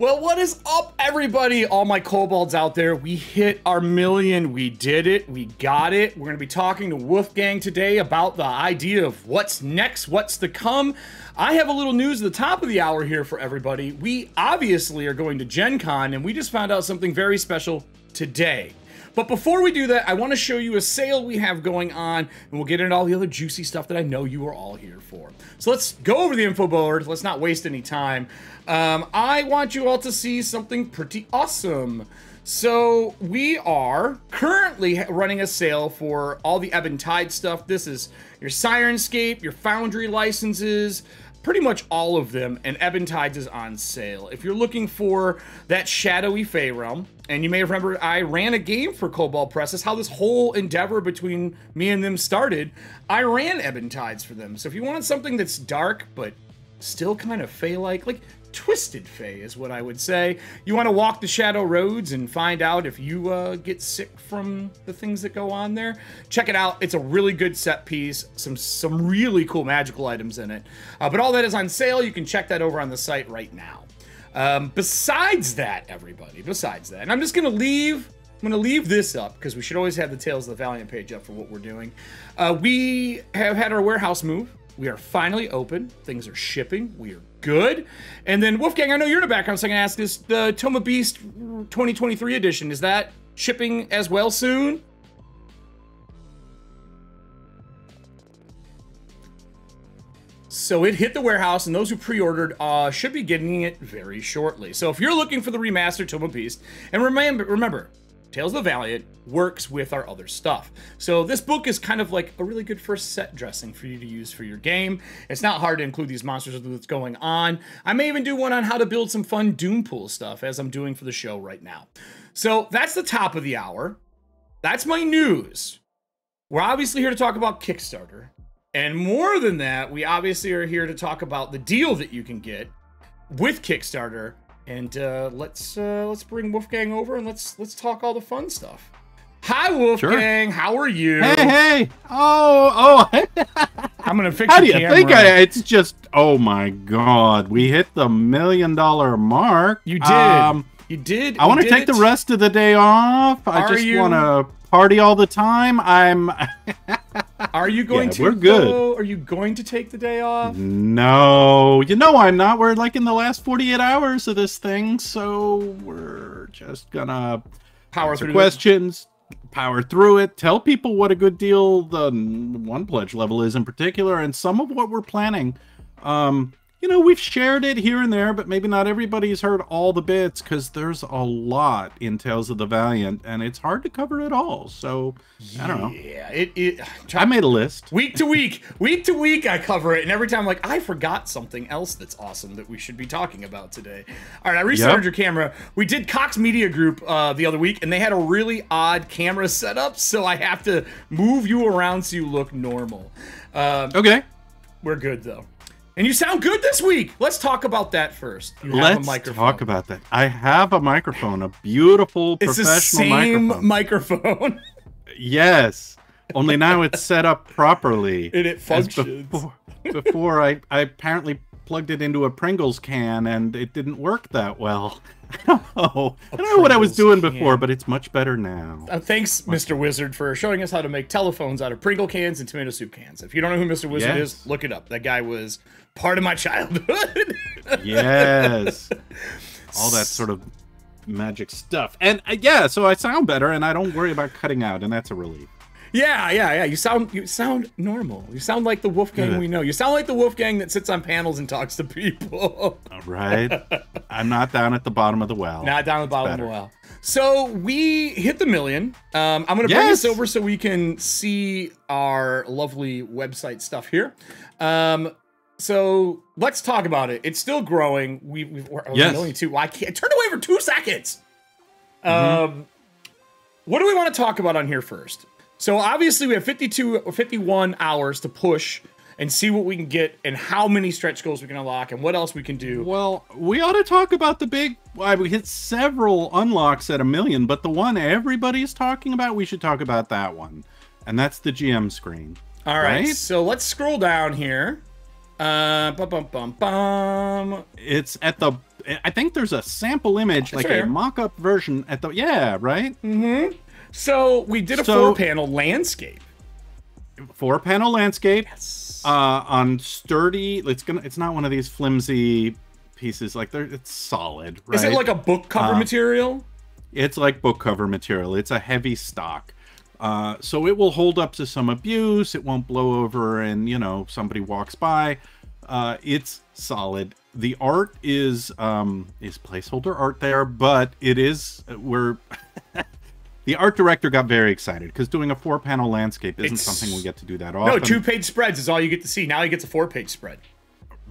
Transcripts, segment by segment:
Well, what is up, everybody? All my kobolds out there. We hit our million. We did it. We got it. We're going to be talking to Wolfgang today about the idea of what's next, what's to come. I have a little news at the top of the hour here for everybody. We obviously are going to Gen Con, and we just found out something very special today. But before we do that, I want to show you a sale we have going on, and we'll get into all the other juicy stuff that I know you are all here for. So let's go over the info board. Let's not waste any time. Um, I want you all to see something pretty awesome. So we are currently running a sale for all the Ebon Tide stuff. This is your Syrinscape, your Foundry licenses, pretty much all of them, and Ebon Tides is on sale. If you're looking for that shadowy Fey realm, and you may remember I ran a game for Kobold Press. That's how this whole endeavor between me and them started. I ran Ebon Tides for them. So if you wanted something that's dark but still kind of Fey-like, like twisted Fey is what I would say. You want to walk the shadow roads and find out if you uh, get sick from the things that go on there. Check it out. It's a really good set piece. Some some really cool magical items in it. Uh, but all that is on sale. You can check that over on the site right now. Um, besides that, everybody, besides that, and I'm just gonna leave I'm going to leave this up because we should always have the Tales of the Valiant page up for what we're doing. Uh, we have had our warehouse move. We are finally open. Things are shipping. We are good. And then Wolfgang, I know you're in the background, so I'm gonna ask this: the Tome of Beasts 2023 edition is that shipping as well soon? So it hit the warehouse, and those who pre-ordered uh, should be getting it very shortly. So if you're looking for the remastered Tome Beast, and remember, remember, Tales of the Valiant works with our other stuff. So this book is kind of like a really good first set dressing for you to use for your game. It's not hard to include these monsters with what's going on. I may even do one on how to build some fun Doom Pool stuff as I'm doing for the show right now. So that's the top of the hour. That's my news. We're obviously here to talk about Kickstarter. And more than that, we obviously are here to talk about the deal that you can get with Kickstarter and uh, let's uh, let's bring Wolfgang over and let's let's talk all the fun stuff. Hi, Wolfgang. Sure. How are you? Hey, hey. Oh, oh. I'm gonna fix. How do you camera. think I? It's just. Oh my God, we hit the million dollar mark. You did. Um, you did. I want to take it. the rest of the day off. I are just want to party all the time. I'm. Are you going yeah, to? We're good. Go? Are you going to take the day off? No, you know I'm not. We're like in the last 48 hours of this thing, so we're just gonna power through questions, it. power through it, tell people what a good deal the one pledge level is in particular, and some of what we're planning. Um, you know, we've shared it here and there, but maybe not everybody's heard all the bits because there's a lot in Tales of the Valiant, and it's hard to cover it all. So I don't know. Yeah, it. it I made a list. Week to week, week to week, I cover it, and every time I'm like, I forgot something else that's awesome that we should be talking about today. All right, I restarted yep. your camera. We did Cox Media Group uh, the other week, and they had a really odd camera setup, so I have to move you around so you look normal. Uh, okay. We're good though. And you sound good this week. Let's talk about that first. Let's talk about that. I have a microphone, a beautiful it's professional the same microphone. microphone. yes, only now it's set up properly. And it functions. Before, before I, I apparently plugged it into a Pringles can and it didn't work that well. I don't know. I don't know what I was doing can. before, but it's much better now. Uh, thanks, much Mr. Better. Wizard, for showing us how to make telephones out of Pringle cans and tomato soup cans. If you don't know who Mr. Wizard yes. is, look it up. That guy was part of my childhood. yes. All that sort of magic stuff. And uh, yeah, so I sound better and I don't worry about cutting out, and that's a relief. Yeah, yeah, yeah. You sound you sound normal. You sound like the Wolfgang we know. You sound like the Wolfgang that sits on panels and talks to people. right. I'm not down at the bottom of the well. Not down at the bottom of the well. So we hit the million. Um, I'm going to bring yes. this over so we can see our lovely website stuff here. Um, so let's talk about it. It's still growing. We, we've we're yes. million two. I can't turn away for two seconds. Mm-hmm. Um, what do we want to talk about on here first? So obviously we have 52 or 51 hours to push and see what we can get and how many stretch goals we can unlock and what else we can do. Well, we ought to talk about the big. Well, we hit several unlocks at a million, but the one everybody's talking about, we should talk about that one, and that's the GM screen. All right, right? so let's scroll down here. Uh, bum, bum, bum, bum. It's at the I think there's a sample image, like fair. a mock-up version at the yeah, right? So we did a So- four-panel landscape. Four panel landscape Yes. uh on sturdy. It's gonna. It's not one of these flimsy pieces. Like they're. It's solid. Right? Is it like a book cover Uh, material? It's like book cover material. It's a heavy stock. Uh, so it will hold up to some abuse. It won't blow over and, you know, somebody walks by. Uh, it's solid. The art is um, is placeholder art there, but it is we're the art director got very excited because doing a four panel landscape isn't It's- something we get to do that often. No, two-page spreads is all you get to see. Now he gets a four-page spread.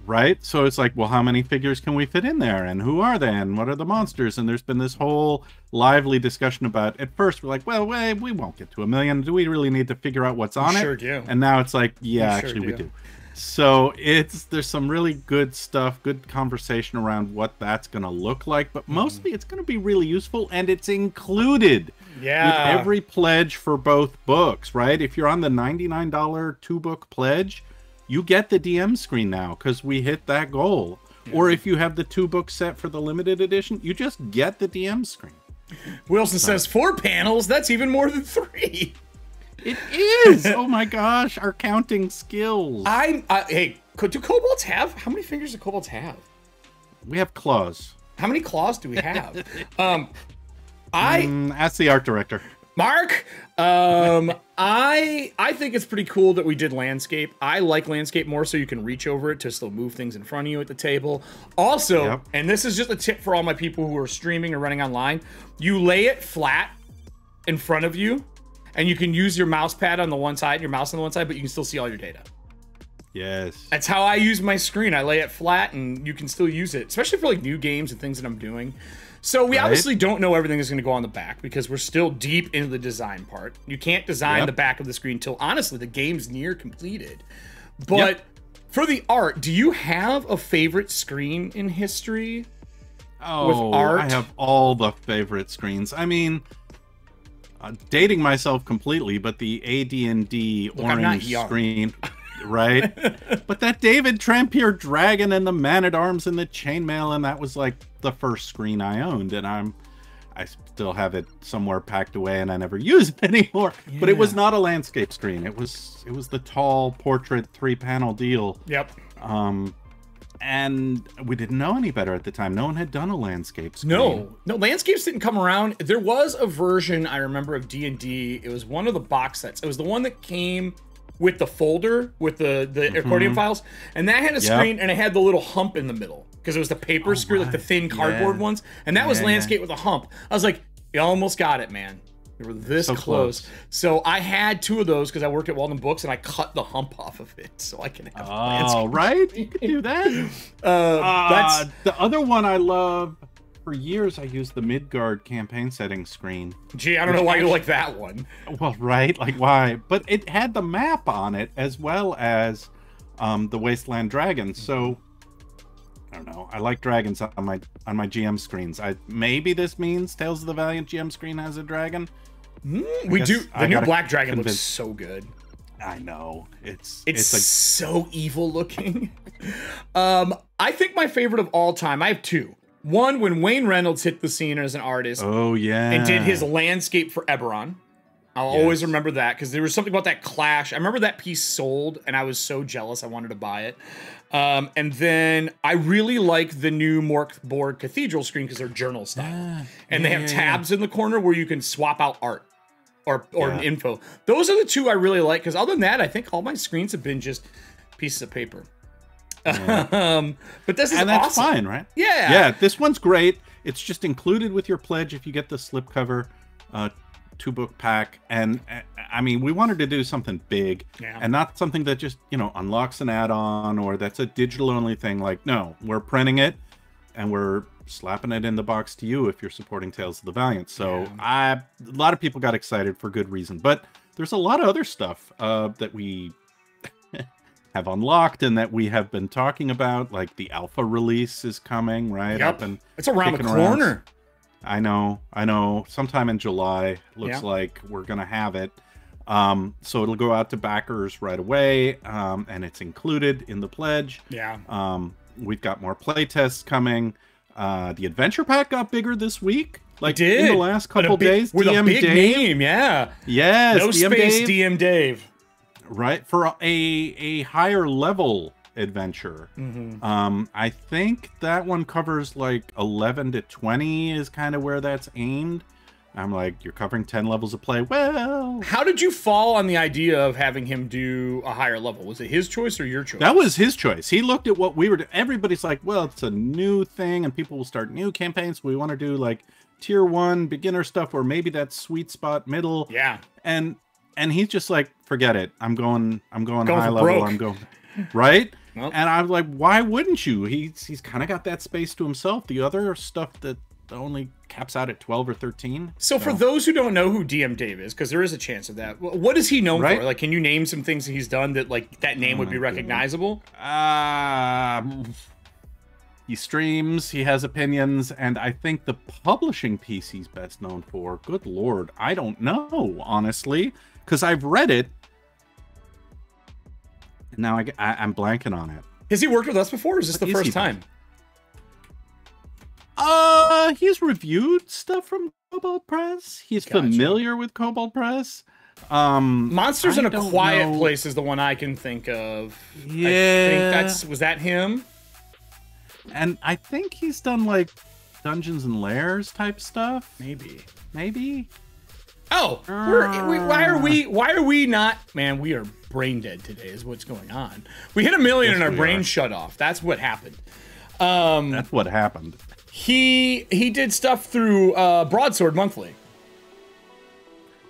right? So it's like, well, how many figures can we fit in there, and who are they, and what are the monsters? And there's been this whole lively discussion about. At first, we're like, well, wait, we won't get to a million. Do we really need to figure out what's on it? sure do. And now it's like, yeah, We sure actually, we do. So it's there's some really good stuff, good conversation around what that's going to look like, but Mm-hmm. mostly it's going to be really useful, and it's included Yeah. with every pledge for both books, right? If you're on the $99 two book pledge, you get the DM screen now because we hit that goal. Or if you have the two book set for the limited edition, you just get the DM screen. Wilson says four panels. That's even more than three. It is. oh my gosh, our counting skills. I'm. Uh, hey, do kobolds have? How many fingers do kobolds have? We have claws. How many claws do we have? um, I Mm, ask the art director. Mark, um, I I think it's pretty cool that we did landscape. I like landscape more so you can reach over it to still move things in front of you at the table. Also, Yep. and this is just a tip for all my people who are streaming or running online, you lay it flat in front of you, and you can use your mouse pad on the one side, your mouse on the one side, but you can still see all your data. Yes. That's how I use my screen. I lay it flat and you can still use it, especially for like new games and things that I'm doing. So we Right. obviously don't know everything is going to go on the back because we're still deep into the design part. You can't design Yep. the back of the screen till honestly the game's near completed. But Yep. for the art, do you have a favorite screen in history? Oh, art. I have all the favorite screens. I mean, uh, dating myself completely, but the AD&D I'm orange screen, right? but that David Trampier dragon and the man at arms and the chainmail, and that was like the first screen I owned, and I'm. I still have it somewhere packed away, and I never use it anymore. But it was not a landscape screen. It was it was the tall portrait three panel deal. Yep. Um, and we didn't know any better at the time. No one had done a landscape screen. No, no, landscapes didn't come around. There was a version I remember of D and D. It was one of the box sets. It was the one that came with the folder with the the mm-hmm. accordion files, and that had a. Yep. screen and it had the little hump in the middle because it was the paper oh, screen, like the thin cardboard Yeah. ones, and that was Yeah, yeah. landscape with a hump. I was like, you almost got it, man. You were this So close. close. So I had two of those because I worked at Walden Books, and I cut the hump off of it so I can have Oh, right? You can do that. Uh, that's Uh, the other one I love. For years, I used the Midgard campaign setting screen. gee, I don't know why you like that one. Well, right? Like, why? But it had the map on it as well as um, the Wasteland Dragons. So, I don't know. I like dragons on my on my GM screens. I maybe this means Tales of the Valiant GM screen has a dragon. We do. The I new Black Dragon looks so good. I know it's It's, it's, so evil looking. um, I think my favorite of all time. I have two. One when Wayne Reynolds hit the scene as an artist oh yeah and did his landscape for Eberron. I'll always remember that because there was something about that clash. I remember that piece sold, and I was so jealous. I wanted to buy it. Um, and then I really like the new Mörk Borg Cathedral screen because they're journal style, Ah, and they have yeah, yeah. tabs in the corner where you can swap out art or or Yeah. info. Those are the two I really like because other than that, I think all my screens have been just pieces of paper. um, but this is and that's awesome. fine, right? Yeah. Yeah, this one's great. It's just included with your pledge if you get the slipcover uh, two book pack. And uh, I mean, we wanted to do something big Yeah. and not something that just, you know, unlocks an add on or that's a digital only thing. Like, no, we're printing it and we're slapping it in the box to you if you're supporting Tales of the Valiant. So I, a lot of people got excited for good reason. But there's a lot of other stuff uh, that we have unlocked and that we have been talking about like the alpha release is coming right Yep. I've It's around the kicking around. corner. i know i know sometime in july looks Yeah. like we're gonna have it um so it'll go out to backers right away um and it's included in the pledge Yeah. um we've got more play tests coming Uh, the adventure pack got bigger this week. Like did in the last couple big- days, with a big Dave, name, yeah. yes, no DM space, Dave, DM Dave. right for a a higher level adventure. Mm-hmm. Um, I think that one covers like 11 to 20 is kind of where that's aimed. I'm like, you're covering 10 levels of play. Well, How did you fall on the idea of having him do a higher level? Was it his choice or your choice? that was his choice. He looked at what we were. Everybody's like, well, it's a new thing, and people will start new campaigns. We want to do like tier one beginner stuff, or maybe that sweet spot middle. yeah. And and he's just like, forget it. I'm going. I'm going, Going high level. broke. I'm going right. And I'm like, why wouldn't you? He's he's kind of got that space to himself. The other stuff that only caps out at 12 or 13. So for those who don't know who DM Dave is, because there is a chance of that, what is he known Right. for? Like, can you name some things that he's done that like that name would be recognizable? Um, he streams, he has opinions, and I think the publishing piece he's best known for. Good lord, I don't know honestly, because I've read it, and now I, I am blanking on it. Has he worked with us before? Or is this What the is first time? Uh, he's reviewed stuff from Kobold Press. He's Gotcha. familiar with Kobold Press. Um, Monsters I in a Quiet know- Place is the one I can think of. I think Yeah. that's was that him? and I think he's done like Dungeons and Lairs type stuff. Maybe. Maybe. Oh, we're, we, why are we? Why are we not? Man, we are brain dead today. Is what's going on. We hit a million Yes, and our brain are. shut off. That's what happened. Um, That's what happened. He he did stuff through uh, Broadsword Monthly.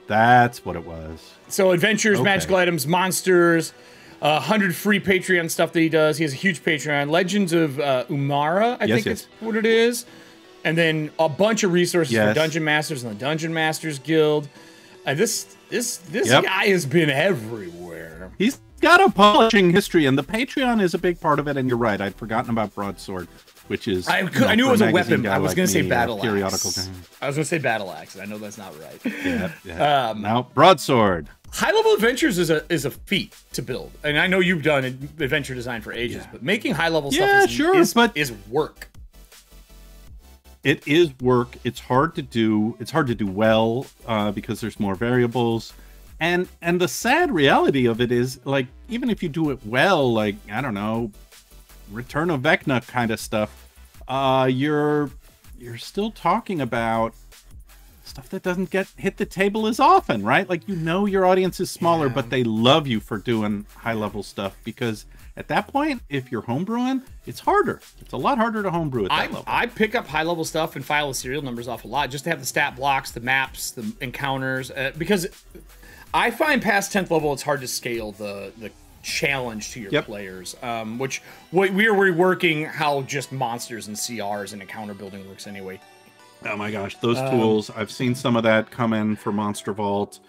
That's what it was. So adventures, Okay. magical items, monsters, uh, hundred free Patreon stuff that he does. He has a huge Patreon. Legends of uh, Omeria, I Yes, think yes. is what it is, and then a bunch of resources for Dungeon Masters and the Dungeon Masters Guild. Uh, this this this Yep. guy has been everywhere. He's got a publishing history, and the Patreon is a big part of it. And you're right, I'd forgotten about Broadsword, which is I, you could, I knew it was a weapon. I was like gonna say me, a battle periodical axe. game. I was gonna say battle axe. I know that's not right. Yeah, yeah. Um, now Broadsword. High level adventures is a is a feat to build, and I know you've done adventure design for ages, but making high level Yeah, stuff is, sure, is, but- is work. it is work it's hard to do it's hard to do well uh, because there's more variables and and the sad reality of it is like even if you do it well like i don't know return of vecna kind of stuff. Uh you're you're still talking about stuff that doesn't get hit the table as often right? Like you know your audience is smaller Yeah. but they love you for doing high level stuff because at that point if you're homebrewing it's harder. It's a lot harder to homebrew at that I, level. I pick up high level stuff and file the serial numbers off a lot just to have the stat blocks, the maps, the encounters, uh, because I find past 10th level it's hard to scale the the challenge to your Yep. players. Um, which what we are reworking how just monsters and CRs and encounter building works anyway. Oh my gosh, those tools! I've seen some of that come in for Monster Vault.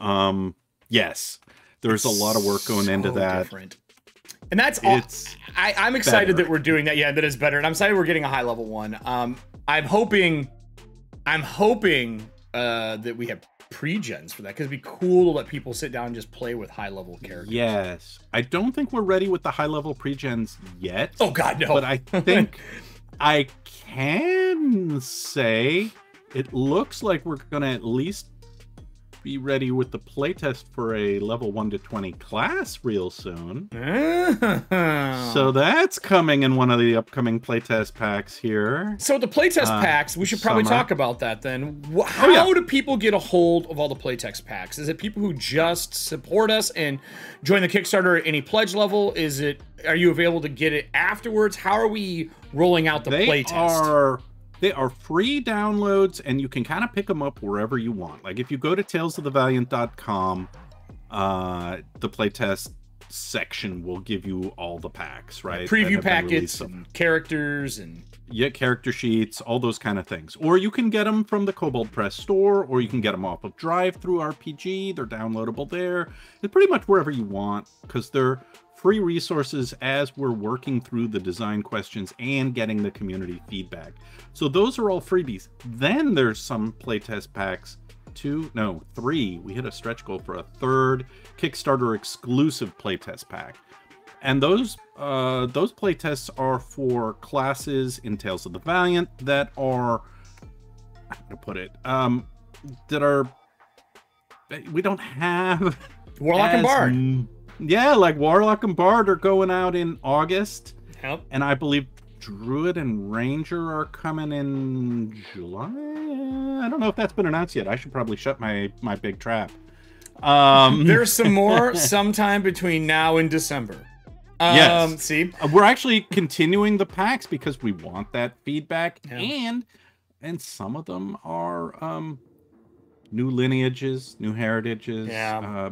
Um, yes, there's a lot of work going into that. different. And that's all. It's I, I'm excited better. that we're doing that. Yeah, that is better, and I'm excited we're getting a high level one. Um, I'm hoping, I'm hoping uh, that we have pre-gens for that because it'd be cool to let people sit down and just play with high level characters. yes. I don't think we're ready with the high level pre-gens yet, Oh God, no. but I think I can say it looks like we're gonna at least be ready with the playtest for a level one to twenty class real soon. Oh. So that's coming in one of the upcoming playtest packs here. So the playtest Uh, packs, we should probably summer. talk about that then. Wh- How yeah. do people get a hold of all the playtest packs? Is it people who just support us and join the Kickstarter at any pledge level? Is it are you available to get it afterwards? How are we rolling out the they playtest? are they are free downloads and you can kind of pick them up wherever you want. Like if you go to talesofthevaliant.com uh the playtest section will give you all the packs right? Preview packets and characters and yeah character sheets all those kind of things. Or you can get them from the Kobold Press store or you can get them off of DriveThruRPG they're downloadable there. It's pretty much wherever you want because they're free resources as we're working through the design questions and getting the community feedback. So those are all freebies. Then there's some playtest packs. Two no three. We hit a stretch goal for a third kickstarter exclusive playtest pack. And those uh, those playtests are for classes in Tales of the Valiant that are how to put it? Um, that are we don't have Warlock and Bard. Yeah, like Warlock and Bard are going out in August, Yep. and I believe Druid and Ranger are coming in July. I don't know if that's been announced yet. I should probably shut my my big trap. Um, There's some more sometime between now and December. Um, Yes. See, Uh, we're actually continuing the packs because we want that feedback Yeah. and and some of them are um new lineages new heritages Yeah. uh,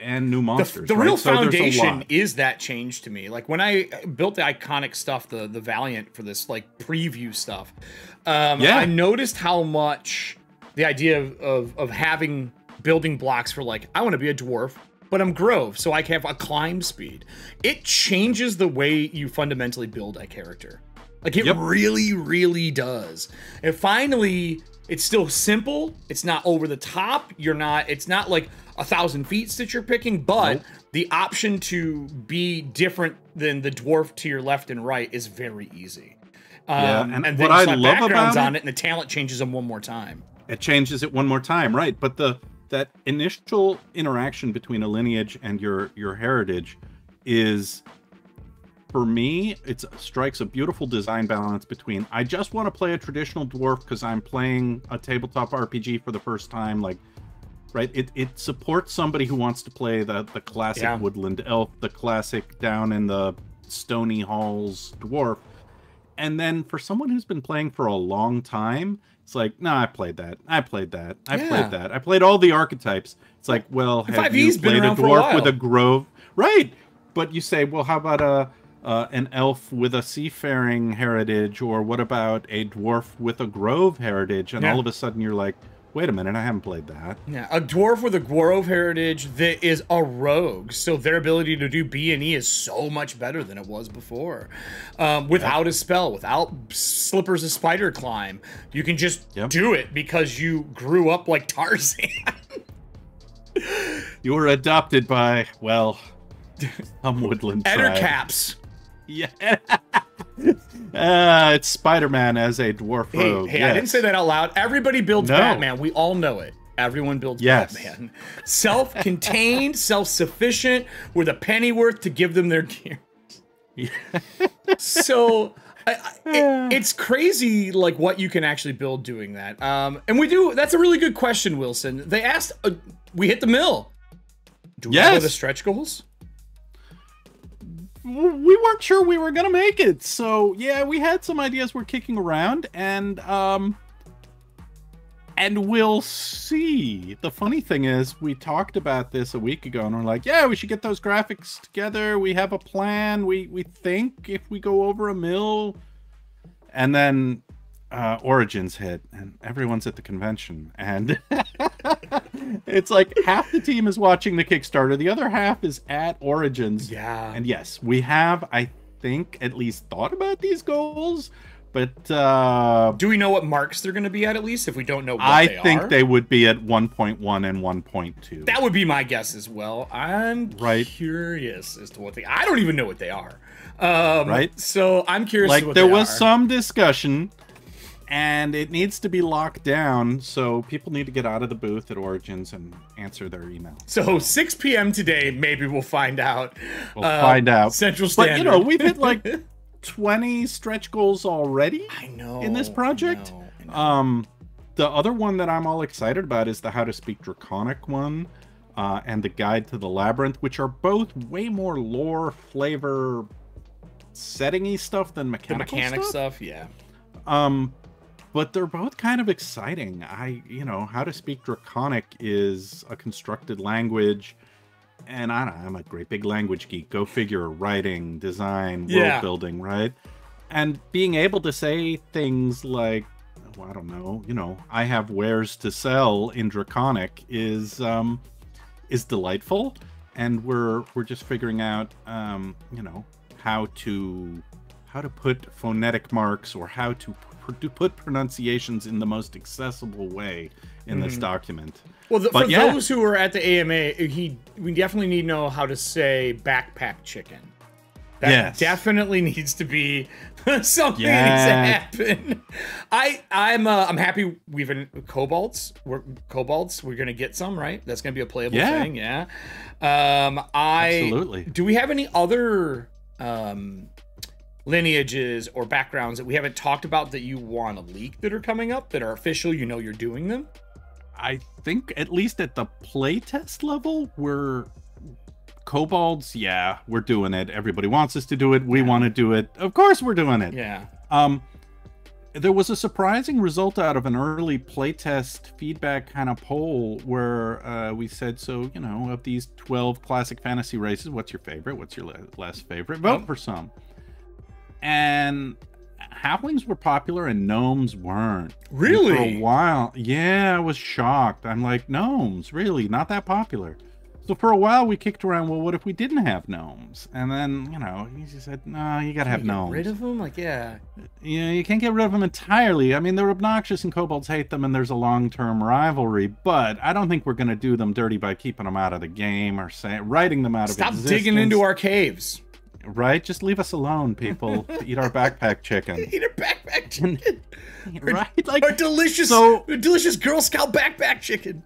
and new monsters the right? real So foundation is that change to me. Like when I built the iconic stuff, the the Valiant for this like preview stuff, um, Yeah. I noticed how much the idea of, of of having building blocks for like I want to be a dwarf, but I'm Grove, so I can have a climb speed. It changes the way you fundamentally build a character. Like it Yep. really, really does. And finally, it's still simple. It's not over the top. You're not. It's not like a thousand feet that you're picking, but Nope. the option to be different than the dwarf to your left and right is very easy. Um, Yeah, and, and then what I love about on it- it, and the talent changes them one more time. it changes it one more time right but the that initial interaction between a lineage and your your heritage is for me it strikes a beautiful design balance between i just want to play a traditional dwarf because i'm playing a tabletop rpg for the first time like right? It, it supports somebody who wants to play the the classic Yeah. woodland elf the classic down in the stony halls dwarf. And then for someone who's been playing for a long time it's like no i played that. I played that. I Yeah. played that. I played all the archetypes. It's like well have you 5e's been played a for a dwarf with a grove? Right. But you say well how about a uh, an elf with a seafaring heritage? Or what about a dwarf with a grove heritage? And Yeah. all of a sudden you're like wait a minute i haven't played that Yeah, a dwarf with a Grove heritage that is a rogue, so their ability to do B and E is so much better than it was before. Um, without a spell, without slippers of spider climb, you can just Yep. do it because you grew up like Tarzan. you were adopted by well some woodland Eder tribe. caps. Yeah. uh, it's Spider Man as a dwarf Hey, rogue. hey, I didn't say that out loud. Everybody builds No. Batman. We all know it. Everyone builds Yes. Batman. Self-contained, self-sufficient, with a pennyworth to give them their gear. so I, I, it, it's crazy like what you can actually build doing that um and we do that's a really good question wilson they asked uh, we hit the mill do we Yes. know the stretch goals we weren't sure we were gonna make it, so yeah, we had some ideas we're kicking around, and um, and we'll see. The funny thing is, we talked about this a week ago, and we're like, yeah, we should get those graphics together. We have a plan. We we think if we go over a mill, and then uh, Origins hit, and everyone's at the convention, and it's like half the team is watching the Kickstarter, the other half is at Origins. yeah And yes, we have, I think, at least thought about these goals, but uh, do we know what marks they're going to be at at least if we don't know what I they think are? they would be at 1.1 and 1.2. that would be my guess as well i'm Right. curious as to what they i don't even know what they are um Right. so i'm curious like what there was are. some discussion, and it needs to be locked down, so people need to get out of the booth at Origins and answer their email. So 6 p.m. today, maybe we'll find out. We'll Uh, find out. Central But Standard. you know, we've hit like 20 stretch goals already. I know in this I project. know, I know. Um, the other one that I'm all excited about is the How to Speak Draconic one, uh, and the Guide to the Labyrinth, which are both way more lore, flavor, settingy stuff than the mechanical mechanic stuff. stuff, yeah. Um, but they're both kind of exciting. I, you know, How to Speak Draconic is a constructed language. And I don't, I'm a great big language geek. Go figure, writing, design, world Yeah. building, right? And being able to say things like, well, I don't know, you know, I have wares to sell in Draconic is um is delightful. And we're we're just figuring out um, you know, how to how to put phonetic marks or how to put pronunciations in the most accessible way in this Mhm. document. Well, the, for yeah. those who are at the AMA, he we definitely need to know how to say backpack chicken. That Yes. definitely needs to be something Yeah. that needs to happen. I I'm uh, I'm happy we've been kobolds. We're kobolds. We're gonna get some right. That's gonna be a playable Yeah. thing. Yeah. Um. I Absolutely. Do we have any other um lineages or backgrounds that we haven't talked about that you want to leak that are coming up that are official? You know you're doing them. I think at least at the playtest level, we're kobolds. Yeah, we're doing it. Everybody wants us to do it. We Yeah. want to do it. Of course, we're doing it. Yeah. Um, there was a surprising result out of an early playtest feedback kind of poll where uh, we said, so you know, of these twelve classic fantasy races, what's your favorite? What's your le- less favorite? Vote Oh. for some. And halflings were popular and gnomes weren't. And For a Really? while, yeah, I was shocked. I'm like, gnomes, really, not that popular. So for a while, we kicked around. Well, what if we didn't have gnomes? And then, you know, he just said, no, you gotta have Can you get gnomes. Rid of them? Like yeah. Yeah, you can't get rid of them entirely. I mean, they're obnoxious and kobolds hate them, and there's a long-term rivalry. But I don't think we're going to do them dirty by keeping them out of the game or say, writing them out of Stop digging into our caves. Right. Just leave us alone, people. eat our backpack chicken. Eat a backpack chicken. right? Like, Our delicious, So- our delicious Girl Scout backpack chicken.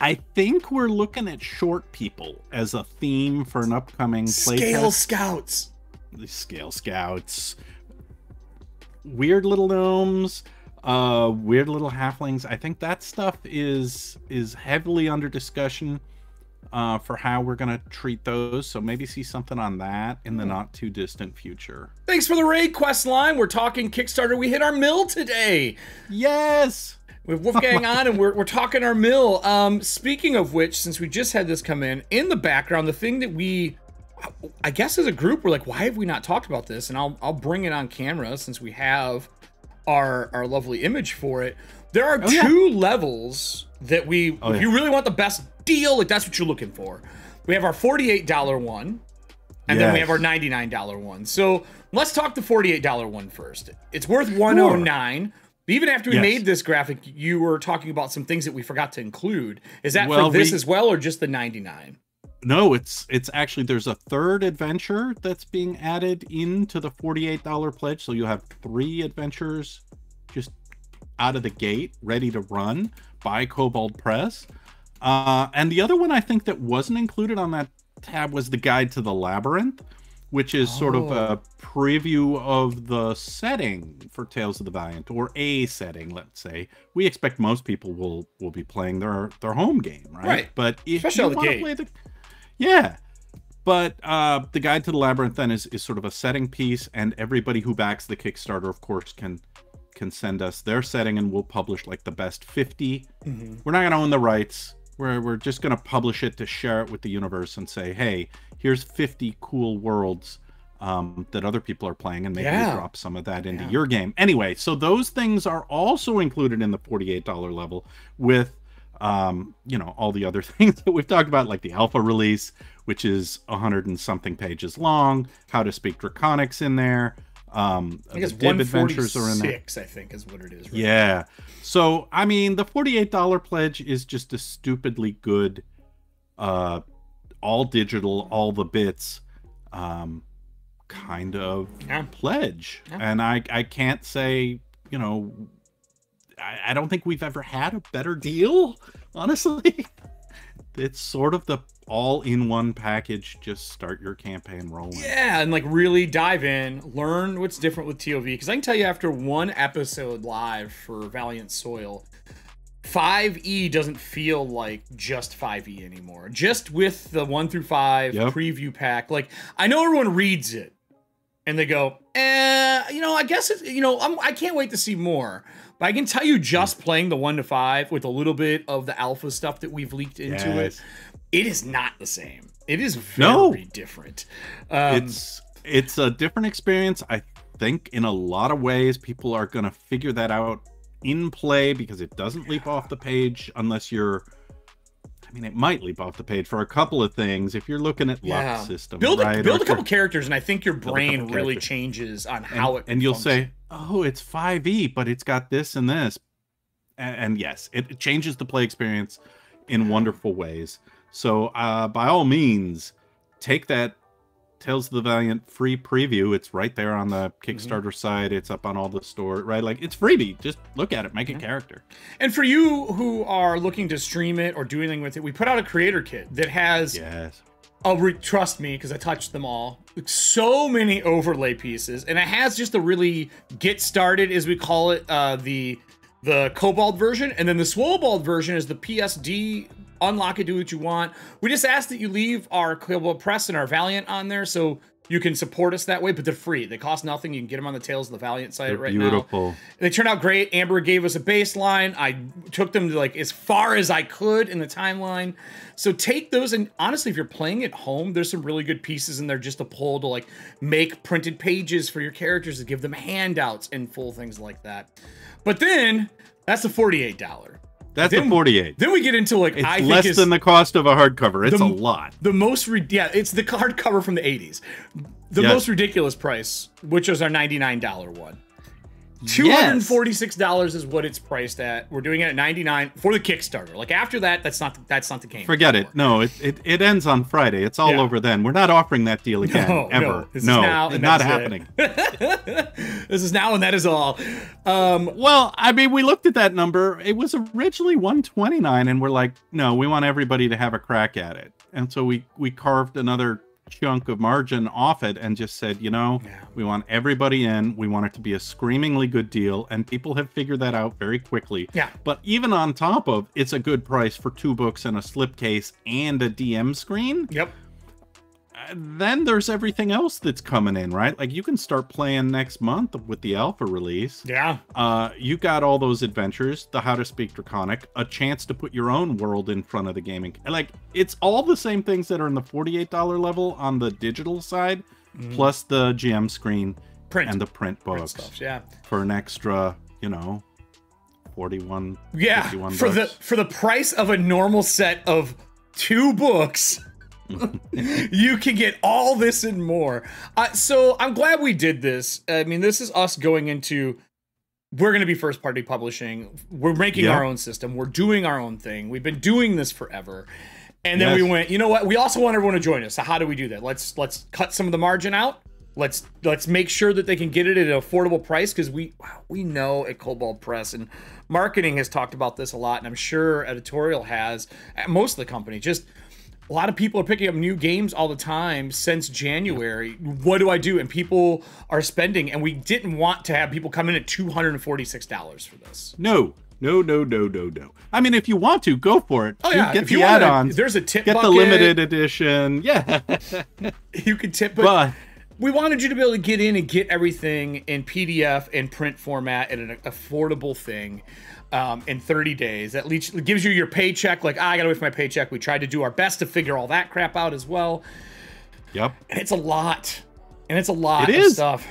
I think we're looking at short people as a theme for an upcoming Scale playtest. Scouts. the Scale Scouts, weird little gnomes, uh, weird little halflings. I think that stuff is is heavily under discussion uh, for how we're gonna treat those. So maybe see something on that in the not too distant future. Thanks for the raid quest line. We're talking Kickstarter. We hit our mill today. Yes. with Wolfgang on, and we're, we're talking our mill. Um, speaking of which, since we just had this come in, in the background, the thing that we, I guess as a group, we're like, why have we not talked about this? And I'll I'll bring it on camera since we have our our lovely image for it. There are Oh, yeah. two levels that we, Oh, if yeah. you really want the best deal, like that's what you're looking for. We have our forty-eight dollar one, and then we have our $99 one. So let's talk the $48 one first. It's worth 109 Even after we Yes. made this graphic, you were talking about some things that we forgot to include. Is that Well, for this we- as well, or just the 99? No, it's it's actually there's a third adventure that's being added into the $48 pledge. So you'll have three adventures just out of the gate, ready to run by Kobold Press. Uh, and the other one I think that wasn't included on that tab was the Guide to the Labyrinth, which is sort of Oh. a preview of the setting for Tales of the Valiant, or a setting, let's say. We expect most people will will be playing their their home game, right? Right. But if Especially you the wanna play the yeah. But uh, the guide to the labyrinth then is, is sort of a setting piece, and everybody who backs the Kickstarter, of course, can can send us their setting, and we'll publish like the best 50. Mm-hmm. We're not going to own the rights. We're we're just going to publish it to share it with the universe and say, hey, here's 50 cool worlds um, that other people are playing, and maybe Yeah. drop some of that into Yeah. your game. Anyway, so those things are also included in the $48 level with um, you know, all the other things that we've talked about, like the alpha release, which is hundred and something pages long, how to speak Draconics in there. Um, I guess Dib adventures are in there. 146, I think, is what it is. Right? Yeah. So, I mean, the $48 pledge is just a stupidly good, uh, all digital, all the bits, um, kind of Yeah. pledge. Yeah. And I, I can't say, you know, I, I don't think we've ever had a better deal, honestly. It's sort of the all in one package. Just start your campaign rolling. Yeah, and like really dive in, learn what's different with TOV. Because I can tell you, after one episode live for Valiant Soil, 5e doesn't feel like just 5e anymore. Just with the 1 through 5 Yep. preview pack. Like, I know everyone reads it and they go, eh, you know, I guess it's, you know, I'm, I can't wait to see more. But I can tell you, just playing the 1 to 5 with a little bit of the alpha stuff that we've leaked into Yes. it, it is not the same. It is very No. different. Um, it's it's a different experience i think in a lot of ways people are going to figure that out in play because it doesn't leap off the page unless you're i mean it might leap off the page for a couple of things if you're looking at yeah. luck system build a, right build Or a couple characters, and I think your brain really changes on and, how it. and you'll say oh it's 5e but it's got this and this and, and yes it, it changes the play experience in wonderful ways so uh by all means take that Tales of the Valiant free preview. It's right there on the Mm-hmm. Kickstarter side. It's up on all the store, right? Like it's freebie. Just look at it, make a character. And for you who are looking to stream it or do anything with it, we put out a creator kit that has Yes. Oh, re- trust me, because I touched them all. So many overlay pieces, and it has just a really get started, as we call it, uh, the the Kobold version, and then the Swolebald version is the PSD. Unlock it, do what you want. We just ask that you leave our Kobold Press and our Valiant on there, so you can support us that way. But they're free; they cost nothing. You can get them on the Tales of the Valiant site They're right now. beautiful. They turned out great. Amber gave us a baseline. I took them to like as far as I could in the timeline. So take those and honestly, if you're playing at home, there's some really good pieces in there just to pull to like make printed pages for your characters to give them handouts and full things like that. But then that's the forty-eight dollar. That's Then- a 48. Then we get into like It's I think less than the cost of a hardcover. It's the- a lot. the most yeah, it's the hardcover from the 80s. The Yes. most ridiculous price, which was our $99 one. Yes. $246 is what it's priced at. We're doing it at 99 for the Kickstarter. Like after that, that's not that's not the game. Forget it. No, it, it, it ends on Friday. It's all Yeah. over then. We're not offering that deal again No, no. ever. This is no, it's and not happening. This is now and that is all. Um Well, I mean, we looked at that number. It was originally 129 and we're like, no, we want everybody to have a crack at it. And so we we carved another chunk of margin off it and just said, you know, Yeah. we want everybody in. We want it to be a screamingly good deal and people have figured that out very quickly. Yeah. But even on top of it's a good price for two books and a slipcase and a DM screen. Yep. Then there's everything else that's coming in, right? Like you can start playing next month with the alpha release. Yeah. Uh, you got all those adventures, the How to Speak Draconic, a chance to put your own world in front of the gaming. Like it's all the same things that are in the forty-eight dollar level on the digital side, plus the GM screen. Print. and the print print books stuff. Yeah. for an extra, you know, forty-one. Yeah. 51 For the for the price of a normal set of two books. You can get all this and more. Uh, so I'm glad we did this. I mean, this is us going into. We're going to be first party publishing. We're making our own system. We're doing our own thing. We've been doing this forever. And then we went, you know what? We also want everyone to join us. So how do we do that? Let's let's cut some of the margin out. Let's let's make sure that they can get it at an affordable price because we we know at Kobold Press and marketing has talked about this a lot, and I'm sure editorial has. Most of the company, just a lot of people are picking up new games all the time since January. What do I do? And people are spending, and we didn't want to have people come in at two hundred and forty six dollars for this. No, no, no, no, no, no. I mean, if you want to, go for it. Oh yeah, get if the you add-ons. there's a tip Get the limited edition. Yeah, You can tip, but but we wanted you to be able to get in and get everything in PDF and print format at an affordable thing um, in 30 days. At least it gives you your paycheck. Like, ah, I gotta wait for my paycheck. We tried to do our best to figure all that crap out as well. yep. And it's a lot. And it's a lot It of is. stuff.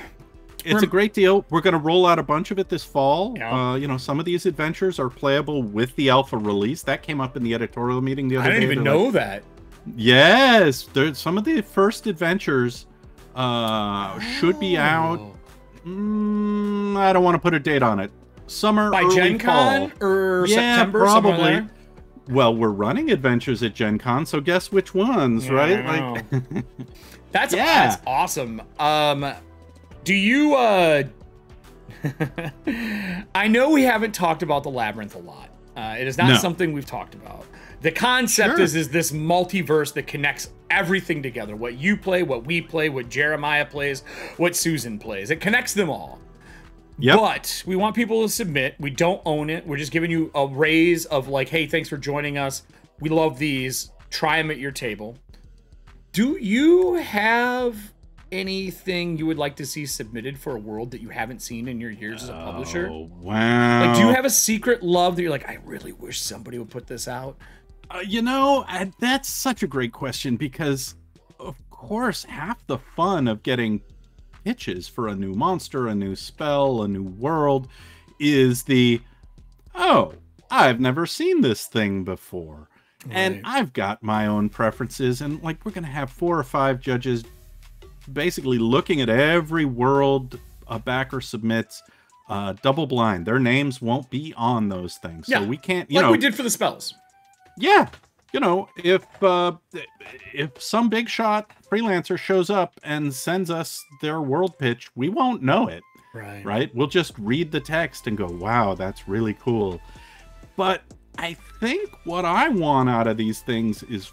It's a great deal. We're going to roll out a bunch of it this fall. Yeah. Uh, you know, some of these adventures are playable with the alpha release. That came up in the editorial meeting the other I didn't day. even They're know like, that. yes, there's some of the first adventures uh, should be out. Oh. Mm, I don't want to put a date on it. Summer, by early Gen Con fall. or Yeah, September, somewhere probably. Well, we're running adventures at Gen Con, so guess which ones, Yeah, right? Like, That's Yeah. that's awesome. Um, do you? uh I know we haven't talked about the labyrinth a lot. Uh, it is not No. something we've talked about. The concept Sure. is is this multiverse that connects everything together. What you play, what we play, what Jeremiah plays, what Susan plays. It connects them all. Yep. But we want people to submit. We don't own it. We're just giving you a raise of like, hey, thanks for joining us. We love these. Try them at your table. Do you have anything you would like to see submitted for a world that you haven't seen in your years as a publisher? Oh, wow. Like, do you have a secret love that you're like, I really wish somebody would put this out? Uh, you know, I, that's such a great question because, of course, half the fun of getting pitches for a new monster, a new spell, a new world is the, oh, I've never seen this thing before. And I've got my own preferences. And, like, we're going to have four or five judges basically looking at every world a backer submits. Uh, double blind. Their names won't be on those things. Yeah, So we can't, you like know. we did for the spells. Yeah. You know, if uh, if some big shot freelancer shows up and sends us their world pitch, we won't know it. Right. Right? We'll just read the text and go, "Wow, that's really cool." But I think what I want out of these things is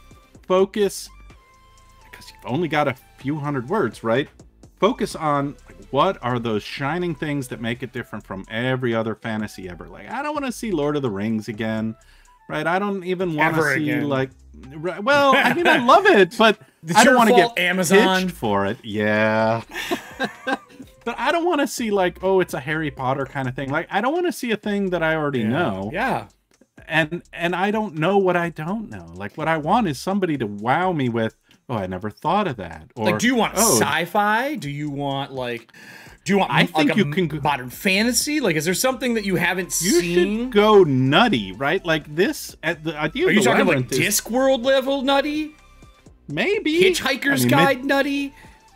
focus because you've only got a few hundred words, right? Focus on what are those shining things that make it different from every other fantasy ever. Like, I don't want to see Lord of the Rings again, right? I don't even want to see again. like, right, well, I mean, I love it, but I don't want to get Amazon. for it. Yeah. but I don't want to see like, oh, it's a Harry Potter kind of thing. Like, I don't want to see a thing that I already know Yeah. and and I don't know what I don't know. Like what I want is somebody to wow me with, "Oh, I never thought of that." Or Like, do you want "Oh, sci-fi? Do you want like? Do you want? I like, think a you can go- modern fantasy. Like, is there something that you haven't you seen? should go nutty, right? Like this at the idea Are of you talking like is Discworld level nutty? maybe Hitchhiker's I mean, Guide nutty?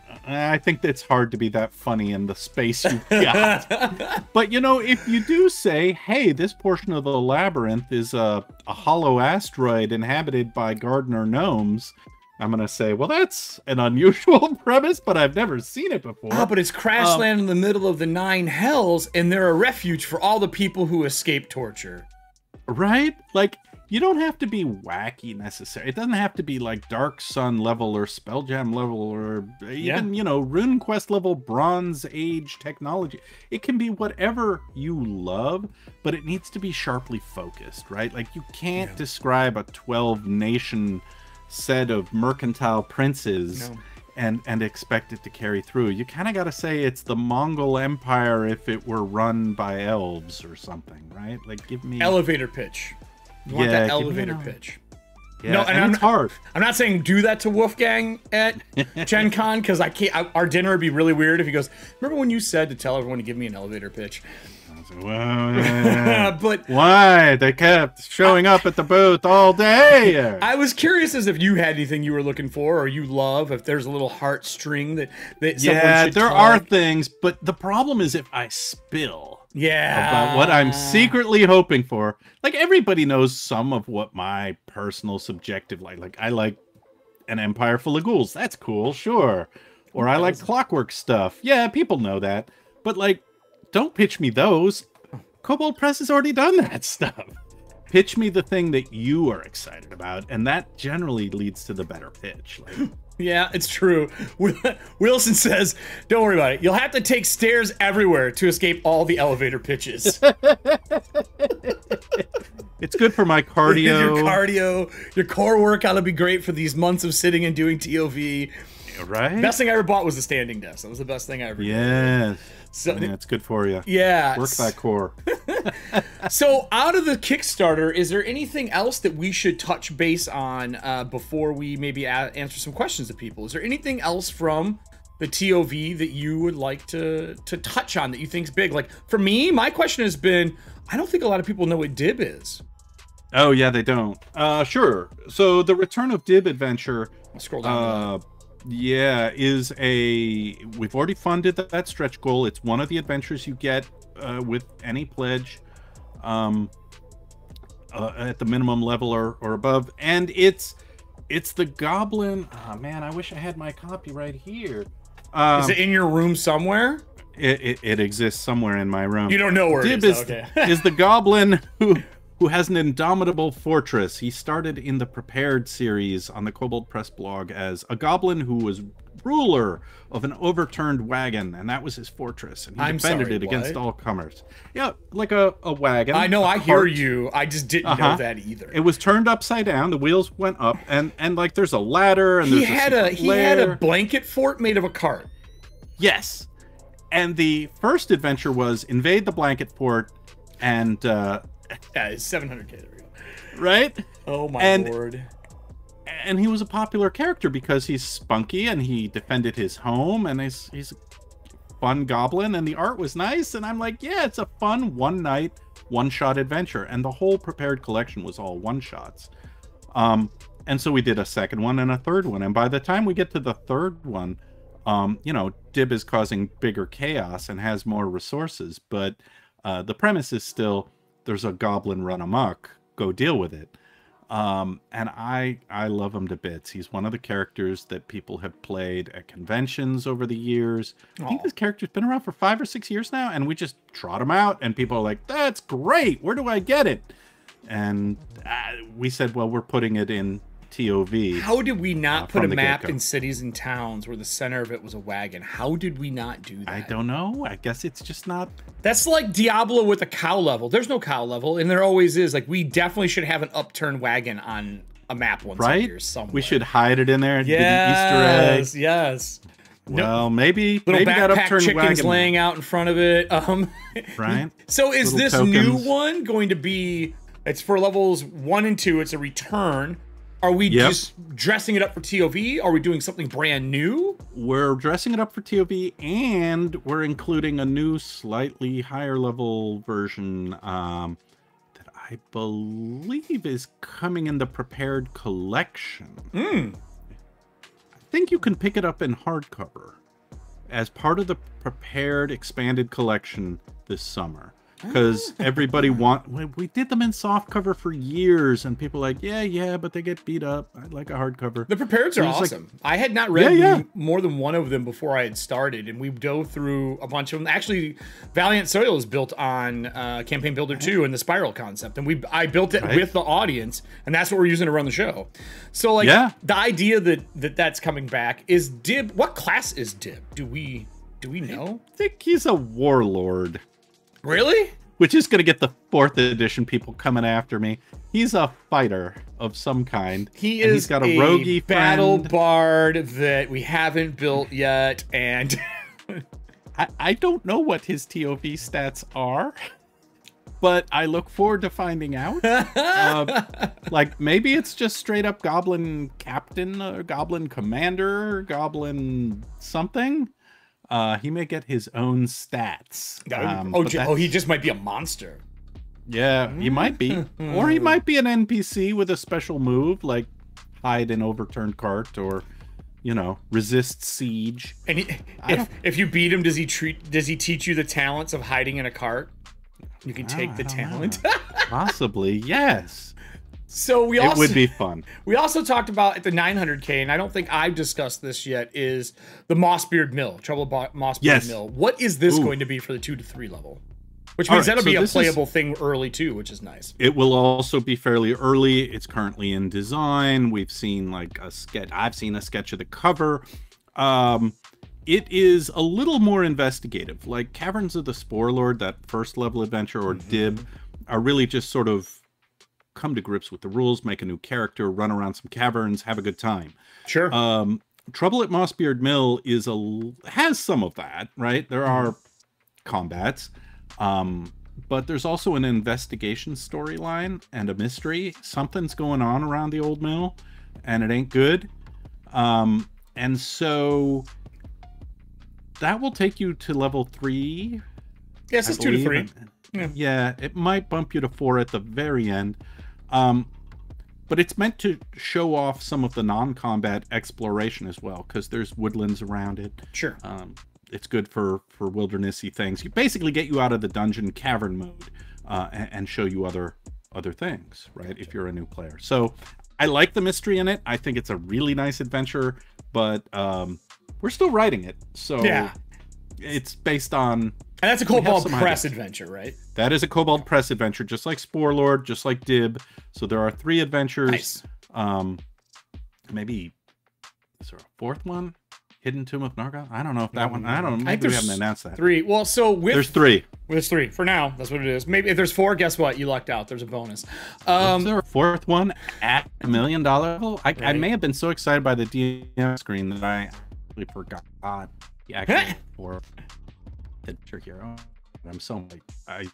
Uh, I think it's hard to be that funny in the space you've got. but you know, if you do say, "Hey, this portion of the labyrinth is a, a hollow asteroid inhabited by gardener gnomes," I'm gonna say, "Well, that's an unusual premise, but I've never seen it before." Ah, but it's crash Um, land in the middle of the nine hells, and they're a refuge for all the people who escape torture. right? Like, you don't have to be wacky necessarily. It doesn't have to be like Dark Sun level or Spelljam level or even, you know, Rune Quest level Bronze Age technology. It can be whatever you love, but it needs to be sharply focused, right? Like, you can't Yeah. describe a 12 nation set of mercantile princes. No. And, and expect it to carry through. You kind of got to say it's the Mongol Empire if it were run by elves or something, right? Like, give me Elevator pitch. You want Yeah, that elevator pitch. Yeah, No, and, and I'm it's not- hard. I'm not saying do that to Wolfgang at Gen Con because I can't. I, our dinner would be really weird if he goes. Remember when you said to tell everyone to give me an elevator pitch? I "Well, yeah. but Why they kept showing up at the booth all day? I was curious as if you had anything you were looking for or you love. If there's a little heartstring that that someone yeah, there are things, but the problem is if I spill yeah about what I'm secretly hoping for. Like everybody knows some of what my personal subjective like. Like I like an empire full of ghouls. That's cool, sure. Or I like clockwork stuff. Yeah, people know that. But like, don't pitch me those. Kobold Press has already done that stuff. Pitch me the thing that you are excited about, and that generally leads to the better pitch. Like, Yeah, it's true. Wilson says, "Don't worry about it. You'll have to take stairs everywhere to escape all the elevator pitches. it's good for my cardio. your cardio, your core workout will be great for these months of sitting and doing TOV. right? Best thing I ever bought was the standing desk. That was the best thing I ever. did. So Yeah, it's good for you. yeah. Work that core. So out of the Kickstarter, is there anything else that we should touch base on uh, before we maybe answer some questions to people? Is there anything else from the TOV that you would like to to touch on that you think's big? Like for me, my question has been, I don't think a lot of people know what Dib is. Oh yeah, they don't. Uh, sure. So the Return of Dib adventure, I'll scroll down. uh, yeah, is a. We've already funded that, that stretch goal. It's one of the adventures you get uh, with any pledge, um, uh, at the minimum level or, or above, and it's it's the Goblin. Oh man, I wish I had my copy right here. Um, is it in your room somewhere? it, it, it exists somewhere in my room. You don't know where Dib it is. is, okay. is the goblin who who has an indomitable fortress. He started in the Prepared series on the Kobold Press blog as a goblin who was ruler of an overturned wagon, and that was his fortress. And he I'm defended sorry, it against all comers. Yeah, like a, a wagon. I know. a I hear you. I just didn't know Uh-huh. that either. It was turned upside down. The wheels went up, and and like there's a ladder, and he had a secret he had a blanket fort made of a cart. Yes. And the first adventure was invade the blanket fort and uh Yeah, it's 700k. There we go. right? Oh my And- lord. And he was a popular character because he's spunky and he defended his home and he's he's a fun goblin and the art was nice and I'm like, yeah, it's a fun one night one shot adventure and the whole prepared collection was all one shots. Um and so we did a second one and a third one and by the time we get to the third one, um you know, Dib is causing bigger chaos and has more resources, but uh the premise is still there's a goblin run amok, go deal with it. Um, and I I love him to bits. He's one of the characters that people have played at conventions over the years. I think this character's been around for five or six years now, and we just trot him out, and people are like, "That's great! Where do I get it?" And uh, we said, "Well, we're putting it in TOV." How did we not Uh, put a map in cities and towns where the center of it was a wagon? How did we not do that? I don't know. I guess it's just not That's like Diablo with a cow level. There's no cow level, and there always is. Like we definitely should have an upturned wagon on a map once a right. year somewhere. We should hide it in there. Yes, Easter eggs. yes. Well, maybe Little maybe that upturned chickens wagon, laying out in front of it. Um, right? so is Little this new one going to be? It's for levels one and two. It's a return. Are we Yep. just dressing it up for TOV? Are we doing something brand new? We're dressing it up for TOV, and we're including a new, slightly higher level version um, that I believe is coming in the prepared collection. Hmm. I think you can pick it up in hardcover as part of the prepared expanded collection this summer. Because everybody want we- we did them in soft cover for years, and people like, yeah, yeah, but they get beat up. I'd like a hardcover. The prepareds are So it's like- awesome. I had not read Yeah, yeah. more than one of them before I had started, and we dove through a bunch of them. Actually, Valiant Soil is built on uh, Campaign Builder 2 and the Spiral concept, and we I built it Right. with the audience, and that's what we're using to run the show. So, like, Yeah. the idea that, that that's coming back is Dib. What class is Dib? Do we do we know? I think he's a warlord. Really? which is going to get the fourth edition people coming after me. He's a fighter of some kind. He is He's got a, roguey battle friend. bard that we haven't built yet, and I, I don't know what his TOV stats are, but I look forward to finding out. uh, like maybe it's just straight up Goblin Captain, or Goblin Commander, Goblin something. Uh, he may get his own stats. Um, oh, j- oh, he just might be a monster. Yeah, he might be. or he might be an NPC with a special move like hide an overturned cart or, you know, resist siege. And he, if, if you beat him, does he treat? Does he teach you the talents of hiding in a cart? You can take the talent. Possibly, yes. So we also It would be fun. we also talked about at the 900k, and I don't think I've discussed this yet. Is the Mossbeard Mill Trouble Bo- Mossbeard Yes. Mill? What is this Ooh. going to be for the two to three level? Which means right, that'll so be a this is- playable thing early too, which is nice. It will also be fairly early. It's currently in design. We've seen like a sketch. I've seen a sketch of the cover. Um, it is a little more investigative. Like Caverns of the Spore Lord, that first level adventure, or Dib, are really just sort of come to grips with the rules, make a new character, run around some caverns, have a good time. Sure. Um, Trouble at Mossbeard Mill is a has some of that, right? There are combats, um, but there's also an investigation storyline and a mystery. Something's going on around the old mill, and it ain't good. Um, and so that will take you to level three. yes, it's two to three. Yeah. yeah, it might bump you to four at the very end. Um, but it's meant to show off some of the non-combat exploration as well, because there's woodlands around it. Sure. Um, it's good for for wildernessy things. You basically get you out of the dungeon cavern mode uh, and, and show you other other things, right? If you're a new player, so I like the mystery in it. I think it's a really nice adventure, but um, we're still writing it, so Yeah. it's based on And that's a Kobold Press adventure, right? that is a Kobold Press adventure, just like Spore Lord, just like Dib. So there are three adventures. Nice. Um, maybe is there a fourth one? Hidden Tomb of Narga? I don't know if that one. I don't know. Maybe we haven't announced that. Three. Well, so with There's three. There's three for now. That's what it is. Maybe if there's four, guess what? You lucked out. There's a bonus. Is Um, there a fourth one at a million dollar level? I, I may have been so excited by the DM screen that I actually forgot the actual Adventure Hero. Oh, I'm so like, I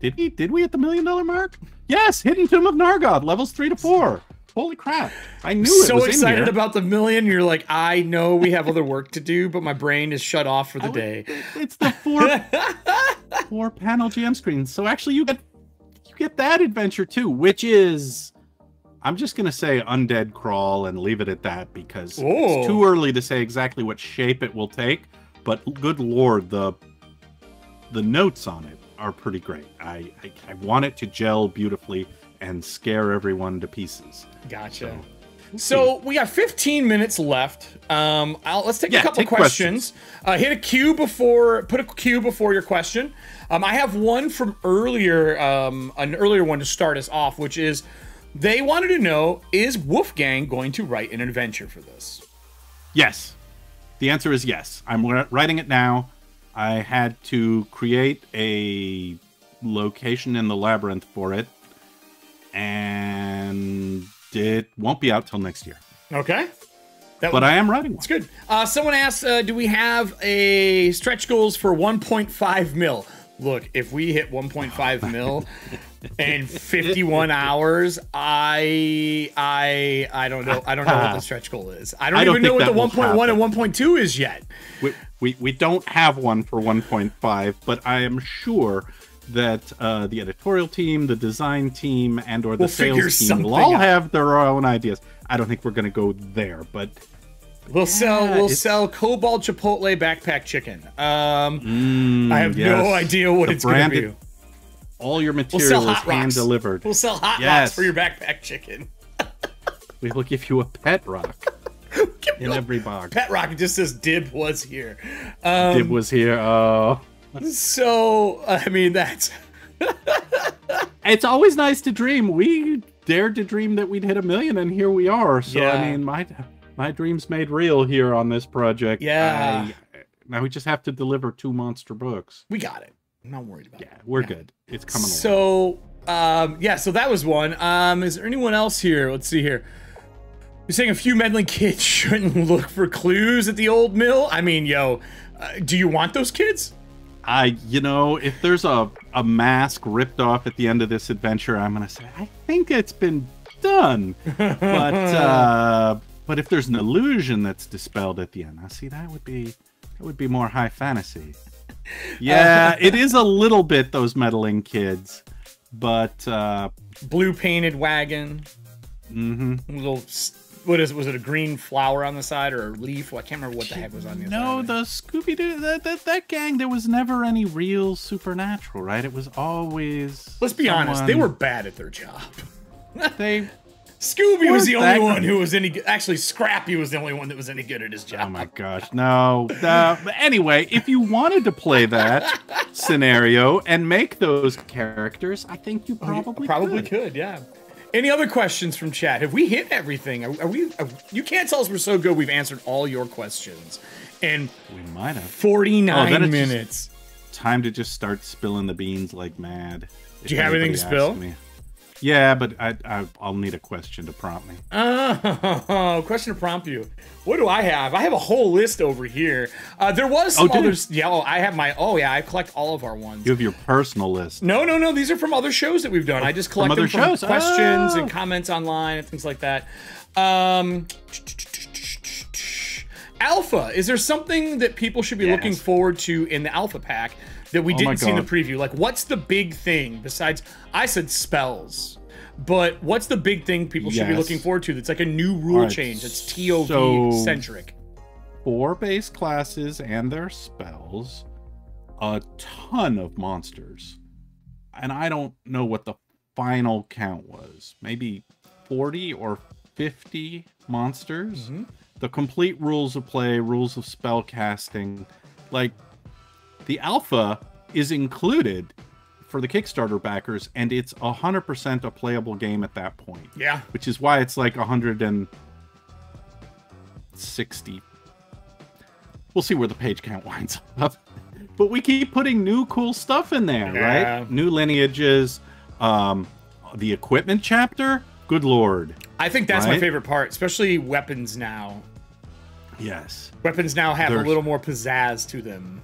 did we did we hit the million dollar mark? Yes, Hidden Tomb of Nargod, levels three to four. Holy crap! I knew it so was in excited here. about the million. You're like, I know we have other work to do, but my brain is shut off for the would- day. It's the four four panel GM screen. So actually, you get you get that adventure too, which is I'm just gonna say undead crawl and leave it at that because Ooh. it's too oh. early to say exactly what shape it will take. But good lord, the the notes on it are pretty great. I I, I want it to gel beautifully, and scare everyone to pieces. Gotcha. So we got 15 minutes left. Um, I'll, let's take Yeah, a couple take questions. Uh, hit a cue before, put a cue before your question. Um, I have one from earlier, um, an earlier one to start us off, which is they wanted to know: Is Wolfgang going to write an adventure for this? Yes. The answer is yes. I'm writing it now. I had to create a location in the labyrinth for it, and it won't be out till next year. Okay. That But I am writing one. It's good. Uh, someone asked, uh, do we have a stretch goals for 1.5 mil? Look, if we hit 1.5 mil in 51 hours, I I I don't know. I don't know what the stretch goal is. I don't I don't even know what the that will 1.1 and 1.2 is yet. We, we, we don't have one for 1.5, but I am sure that uh, the editorial team, the design team, and or the We'll sales team will all out. have their own ideas. I don't think we're going to go there, but We'll sell we'll it's- sell Kobold Chipotle backpack chicken. Um, I have no idea what The it's going to be. all your We'll is hand rocks. delivered. We'll sell hot rocks for your backpack chicken. We will give you a pet rock in every box. Pet rock just says Dib was here. Um, Dib was here. Oh, So I mean that's it's always nice to dream. We dared to dream that we'd hit a million, and here we are. So Yeah. I mean, my my dreams made real here on this project. Yeah. I- now we just have to deliver two monster books. we got it. I'm not worried about it. Yeah, it. we're good. It's coming along. So um yeah, so that was one. Um is there anyone else here? Let's see here. You're saying a few meddling kids shouldn't look for clues at the old mill? I mean, yo, uh, do you want those kids? I, you know, if there's a, a mask ripped off at the end of this adventure, I'm gonna say I think it's been done. but uh, but if there's an illusion that's dispelled at the end, I see that would be that would be more high fantasy. Yeah, it is a little bit those meddling kids, but uh, Blue painted wagon, mhm. little what is? Was it a green flower on the side or a leaf? Well, I can't remember what the heck was on the other no, side. the Scooby Doo that, that that gang, there was never any real supernatural, right? It was always. Let's be honest, they were bad at their job. they Scooby was the only one who was any good. Actually, Scrappy was the only one that was any good at his job. Oh my gosh, no. no. But anyway, if you wanted to play that scenario and make those characters, I think you oh, probably Probably could. could, yeah. Any other questions from chat? Have we hit everything? Are, are we? Are, you can't tell us we're so good. We've answered all your questions in We might have 49 Oh, then it's just- minutes. time to just start spilling the beans like mad. Do you have anything to spill? me. Yeah, but I, I I'll need a question to prompt me. Oh, question to prompt you. What do I have? I have a whole list over here. Uh, there was Oh, some you? others. Yeah, oh, I have my. Oh, yeah, I collect all of our ones. You have your personal list. No, no, no. These are from other shows that we've done. I just collect other them from shows? questions Oh. and comments online and things like that. Um, alpha. Is there something that people should be Yes. looking forward to in the alpha pack that we Oh didn't see in the preview? Like, what's the big thing besides? I said spells. But what's the big thing people should be looking forward to? That's like a new rule Alright, change. That's TOV so- centric. Four base classes and their spells, a ton of monsters. And I don't know what the final count was. Maybe 40 or 50 monsters. Mm-hmm. The complete rules of play, rules of spell casting. Like the alpha is included for the Kickstarter backers, and it's 100% a playable game at that point Yeah. which is why it's like 160. We'll see where the page count winds up. But we keep putting new cool stuff in there, Yeah. right? New lineages, um, the equipment chapter. Good lord, I think that's my favorite part, especially weapons now. Yes, Weapons now have a little more pizzazz to them.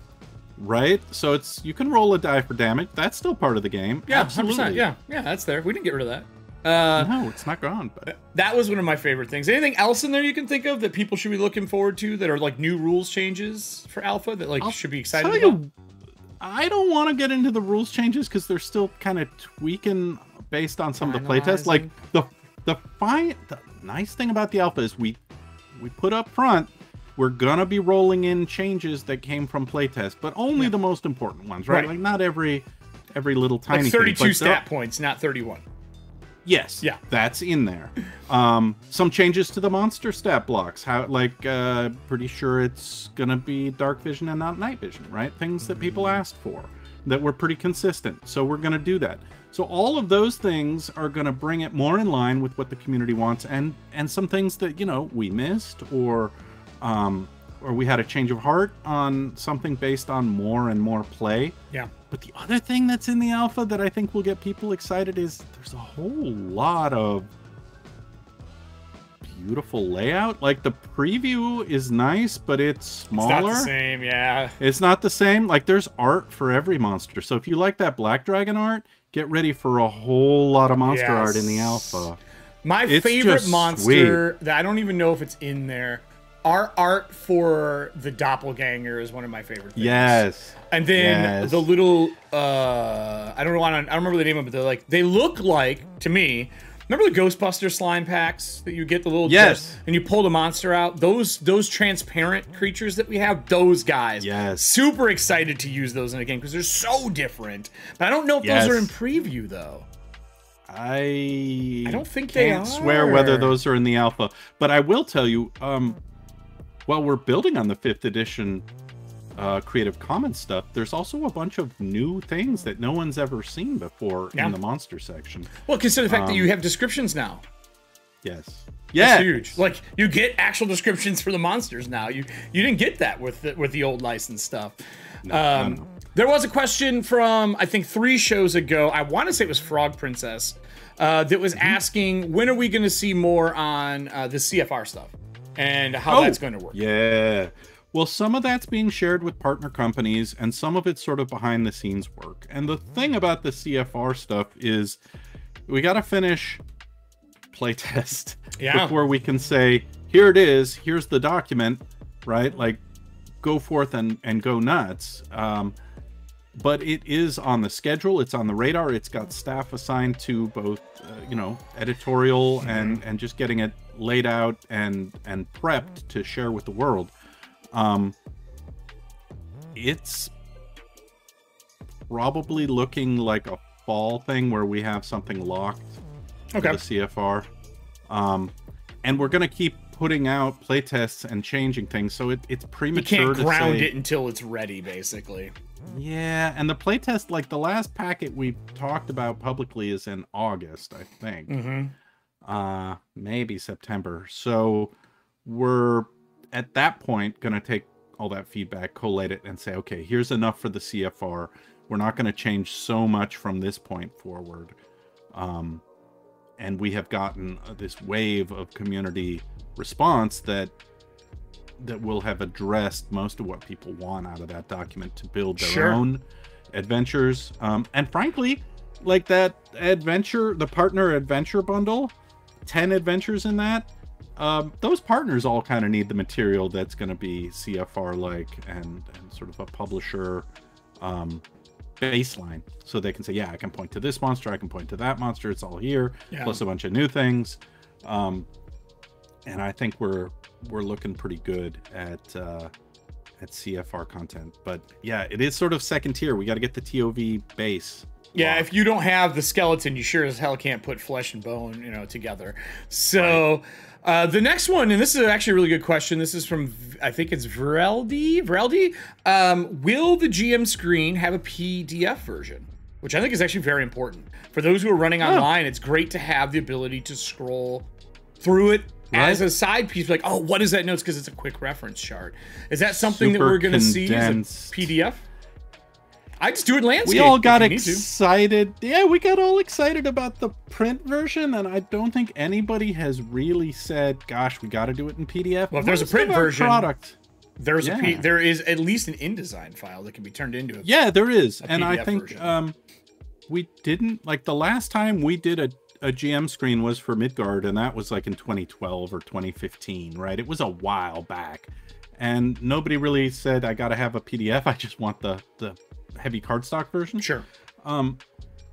right. So it's you can roll a die for damage. That's still part of the game. Yeah, absolutely. 100%. Yeah, yeah, that's there. We didn't get rid of that. Uh, No, it's not gone. But that was one of my favorite things. Anything else in there you can think of that people should be looking forward to that are like new rules changes for Alpha that like I'll should be excited about? you, I don't want to get into the rules changes because they're still kind of tweaking based on some of the playtests. Like the the fine, the nice thing about the alpha is we we put up front. We're gonna be rolling in changes that came from playtest, but only the most important ones, right? Right. Like not every every little tiny Like thing, 32 but stat points, not 31. Yes. Yeah. That's in there. Um, some changes to the monster stat blocks. How like uh pretty sure it's gonna be dark vision and not night vision, right? Things that people asked for that were pretty consistent. So we're gonna do that. So all of those things are gonna bring it more in line with what the community wants and and some things that, you know, we missed or um or we had a change of heart on something based on more and more play. Yeah. But the other thing that's in the alpha that I think will get people excited is there's a whole lot of beautiful layout. Like the preview is nice, but it's smaller. It's not the same, yeah. It's not the same. Like there's art for every monster. So if you like that Black Dragon art, get ready for a whole lot of monster Yes. art in the alpha. My It's favorite monster that I don't even know if it's in there. Our art for the doppelganger is one of my favorite things. Yes. And then Yes. the little uh I don't know I don't, I don't remember the name of it, but they're like they look like to me. Remember the Ghostbuster slime packs that you get the little Yes. and you pull the monster out? Those those transparent creatures that we have, those guys. Yes. Super excited to use those in a game because they're so different. But I don't know if Yes. those are in preview though. I I don't think they can't swear whether those are in the alpha, but I will tell you, um, while we're building on the fifth edition uh, Creative Commons stuff, there's also a bunch of new things that no one's ever seen before Yeah. in the monster section. Well, consider the fact that Um, you have descriptions now. Yes. Yeah. huge. Like you get actual descriptions for the monsters now. You you didn't get that with the, with the old license stuff. um, no. There was a question from I think three shows ago. I want to say it was Frog Princess uh, that was asking when are we going to see more on uh, the CFR stuff and how Oh, that's going to work. Yeah. Well, some of that's being shared with partner companies, and some of it's sort of behind the scenes work. And the thing about the CFR stuff is we got to finish playtest Yeah. before we can say, here it is, here's the document, right? Like, go forth and, and go nuts. Um, but it is on the schedule it's on the radar it's got staff assigned to both uh, you know editorial and and just getting it laid out and and prepped to share with the world um it's probably looking like a fall thing where we have something locked Okay. the cfr um and we're gonna keep putting out playtests and changing things so it, it's premature. You can't to ground say, it until it's ready, basically. yeah, and the playtest, like the last packet we talked about publicly, is in August, I think. Mm-hmm. Uh, maybe September. So we're at that point gonna take all that feedback, collate it, and say, okay, here's enough for the CFR. We're not gonna change so much from this point forward. Um, and we have gotten uh, this wave of community response that that will have addressed most of what people want out of that document to build their Sure. own adventures. Um, and frankly, like that adventure, the partner adventure bundle, 10 adventures in that, um, those partners all kind of need the material that's going to be CFR like and, and sort of a publisher um, baseline. So they can say, yeah, I can point to this monster, I can point to that monster, it's all here, Yeah. plus a bunch of new things. Um, and I think we're we're looking pretty good at uh, at CFR content. But yeah, it is sort of second tier. We got to get the TOV base. Yeah, if you don't have the skeleton, you sure as hell can't put flesh and bone, you know, together. So uh, the next one, and this is actually a really good question. This is from I think it's Vreldi. Vreldi, um, will the GM screen have a PDF version? Which I think is actually very important for those who are running online. It's great to have the ability to scroll through it as a side piece. Like, oh, what is that notes? Because it's a quick reference chart. Is that something that we're going to see as a PDF? I just do it landscape. we all got you need to. excited. Yeah, we got all excited about the print version, and I don't think anybody has really said, "Gosh, we got to do it in PDF." Well, if there's a print version- product. There's a P- there is at least an InDesign file that can be turned into a Yeah, there is, and I think version. um, we didn't like the last time we did a, a GM screen was for Midgard, and that was like in 2012 or 2015, right? It was a while back, and nobody really said I got to have a PDF. I just want the the heavy cardstock version. Sure. Um,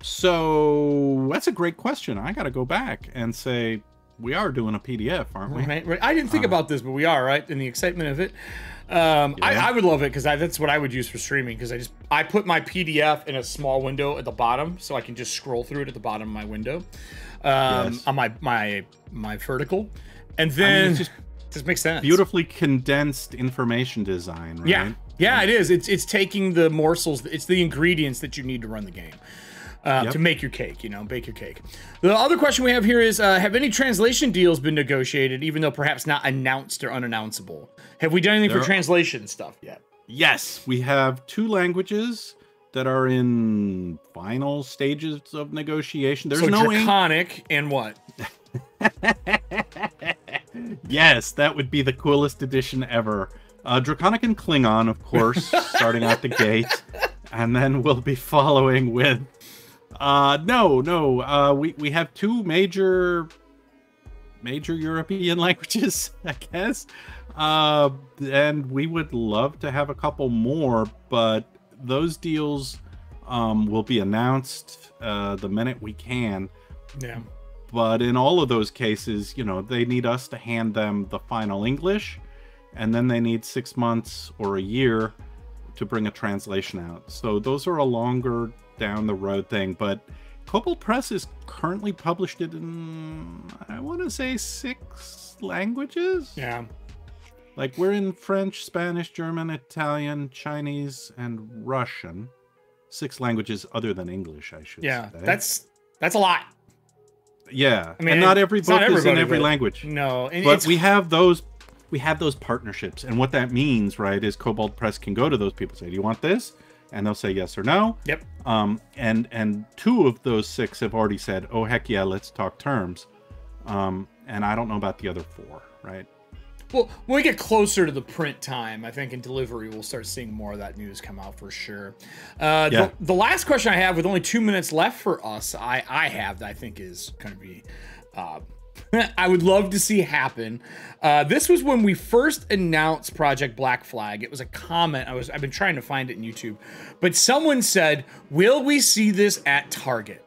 so that's a great question. I got to go back and say, we are doing a PDF, aren't we? Right, right. I didn't think Uh, about this, but we are right in the excitement of it. Um, I, Yeah. I would love it because that's what I would use for streaming. Because I just I put my PDF in a small window at the bottom, so I can just scroll through it at the bottom of my window, um, Yes. on my my my vertical, and I then mean, it's just just makes sense. beautifully condensed information design, right? Yeah, yeah, it is. It's it's taking the morsels. It's the ingredients that you need to run the game. Uh, Yep. To make your cake, you know, bake your cake. The other question we have here is: uh, Have any translation deals been negotiated, even though perhaps not announced or unannounceable? Have we done anything There for are- translation stuff yet? Yes, we have two languages that are in final stages of negotiation. There's so no draconic and what? Yes, that would be the coolest edition ever. Uh, Draconic and Klingon, of course, starting out the gate, and then we'll be following with. Uh, no, no. Uh, we we have two major, major European languages, I guess. Uh, and we would love to have a couple more, but those deals um, will be announced uh, the minute we can Yeah. but in all of those cases, you know, they need us to hand them the final English, and then they need six months or a year to bring a translation out. So those are a longer down the road thing. But Kobold Press is currently published in, I want to say, six languages. Yeah. Like we're in French, Spanish, German, Italian, Chinese, and Russian. Six languages other than English, I should Yeah. say. That's that's a lot. yeah. I mean, and not every it's not book is in every but- language No. And but we have those we have those partnerships and what that means right is Kobold Press can go to those people and say do you want this and they'll say yes or no Yep. um and and two of those six have already said oh heck yeah let's talk terms um and i don't know about the other four right Well, when we get closer to the print time, I think in delivery, we'll start seeing more of that news come out for sure. Uh, Yeah. the, the last question I have, with only two minutes left for us, I, I have that I think is going to be. Uh, I would love to see happen. Uh, this was when we first announced Project Black Flag. It was a comment. I was I've been trying to find it in YouTube, but someone said, "Will we see this at Target?"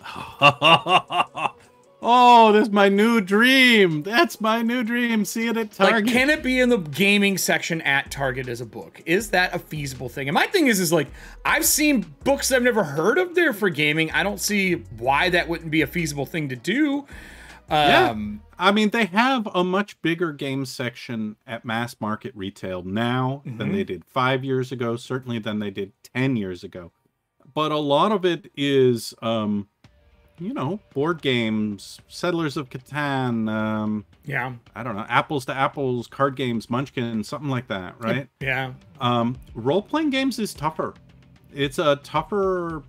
oh that's my new dream that's my new dream see it at target Like, can it be in the gaming section at Target as a book? Is that a feasible thing? And my thing is, is like, I've seen books that I've never heard of there for gaming. I don't see why that wouldn't be a feasible thing to do. Yeah. Um, I mean, they have a much bigger game section at mass market retail now than Mm-hmm. they did five years ago, certainly than they did 10 years ago. But a lot of it is, um, you know, board games, Settlers of Catan, um, yeah. I don't know, apples to apples, card games, Munchkin, something like that, right? Yeah. Um, role playing games is tougher. It's a tougher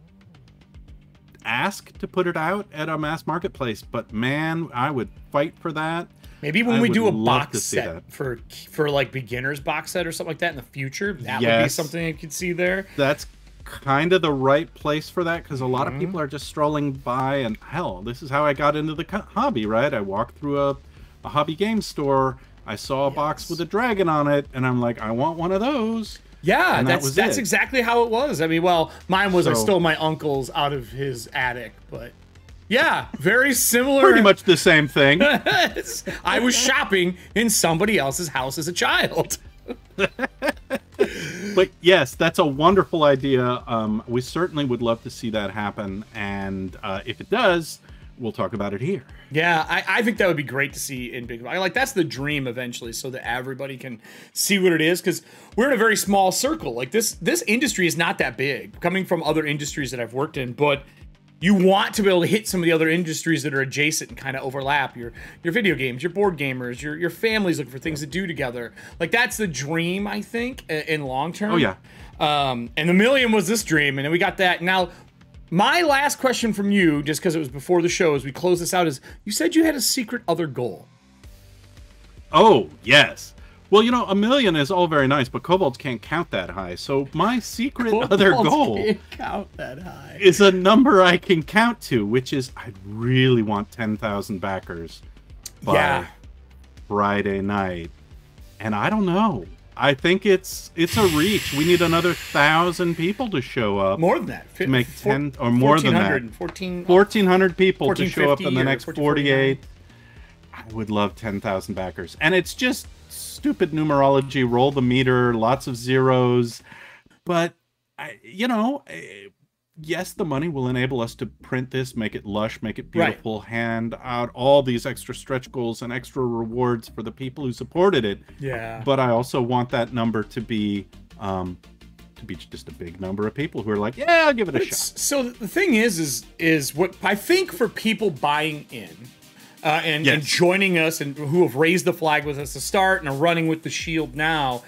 ask to put it out at a mass marketplace, but man, I would fight for that. Maybe when I we do a box set for for like beginners box set or something like that in the future, that would be something you could see there. That's kind of the right place for that because a lot Mm-hmm. of people are just strolling by and hell, this is how I got into the hobby, right? I walked through a, a hobby game store. I saw a box with a dragon on it, and I'm like, I want one of those. Yeah, And that that's was that's it. exactly how it was. I mean, well, mine was I stole my uncle's out of his attic, but yeah, very similar. Pretty much the same thing. I was shopping in somebody else's house as a child. but yes, that's a wonderful idea. Um, we certainly would love to see that happen, and uh, if it does, we'll talk about it here. Yeah, I, I think that would be great to see in big. Like that's the dream eventually, so that everybody can see what it is. Because we're in a very small circle. Like this, this industry is not that big. Coming from other industries that I've worked in, but you want to be able to hit some of the other industries that are adjacent and kind of overlap. Your your video games, your board gamers, your your families looking for things to do together. Like that's the dream, I think, in long term. Oh, yeah. Um, and the million was this dream, and then we got that. Now, my last question from you, just because it was before the show, as we close this out, is you said you had a secret other goal. Oh yes. Well, you know, a million is all very nice, but kobolds can't count that high. So my secret other Kobolds goal can't count that high. is a number I can count to, which is I really want ten thousand backers by Yeah. Friday night, and I don't know. I think it's it's a reach. We need another thousand people to show up. More than that. To make 10 or more than that. 14, 1,400 people to show up in the next 14, 48. I would love 10,000 backers. And it's just stupid numerology, roll the meter, lots of zeros. But, I, you know, yes, the money will enable us to print this, make it lush, make it beautiful, right. hand out all these extra stretch goals and extra rewards for the people who supported it. Yeah. But I also want that number to be um, to be just a big number of people who are like, yeah, I'll give it a shot. So the thing is, is is what I think for people buying in. Uh, and, yes. and joining us and who have raised the flag with us to start and are running with the shield now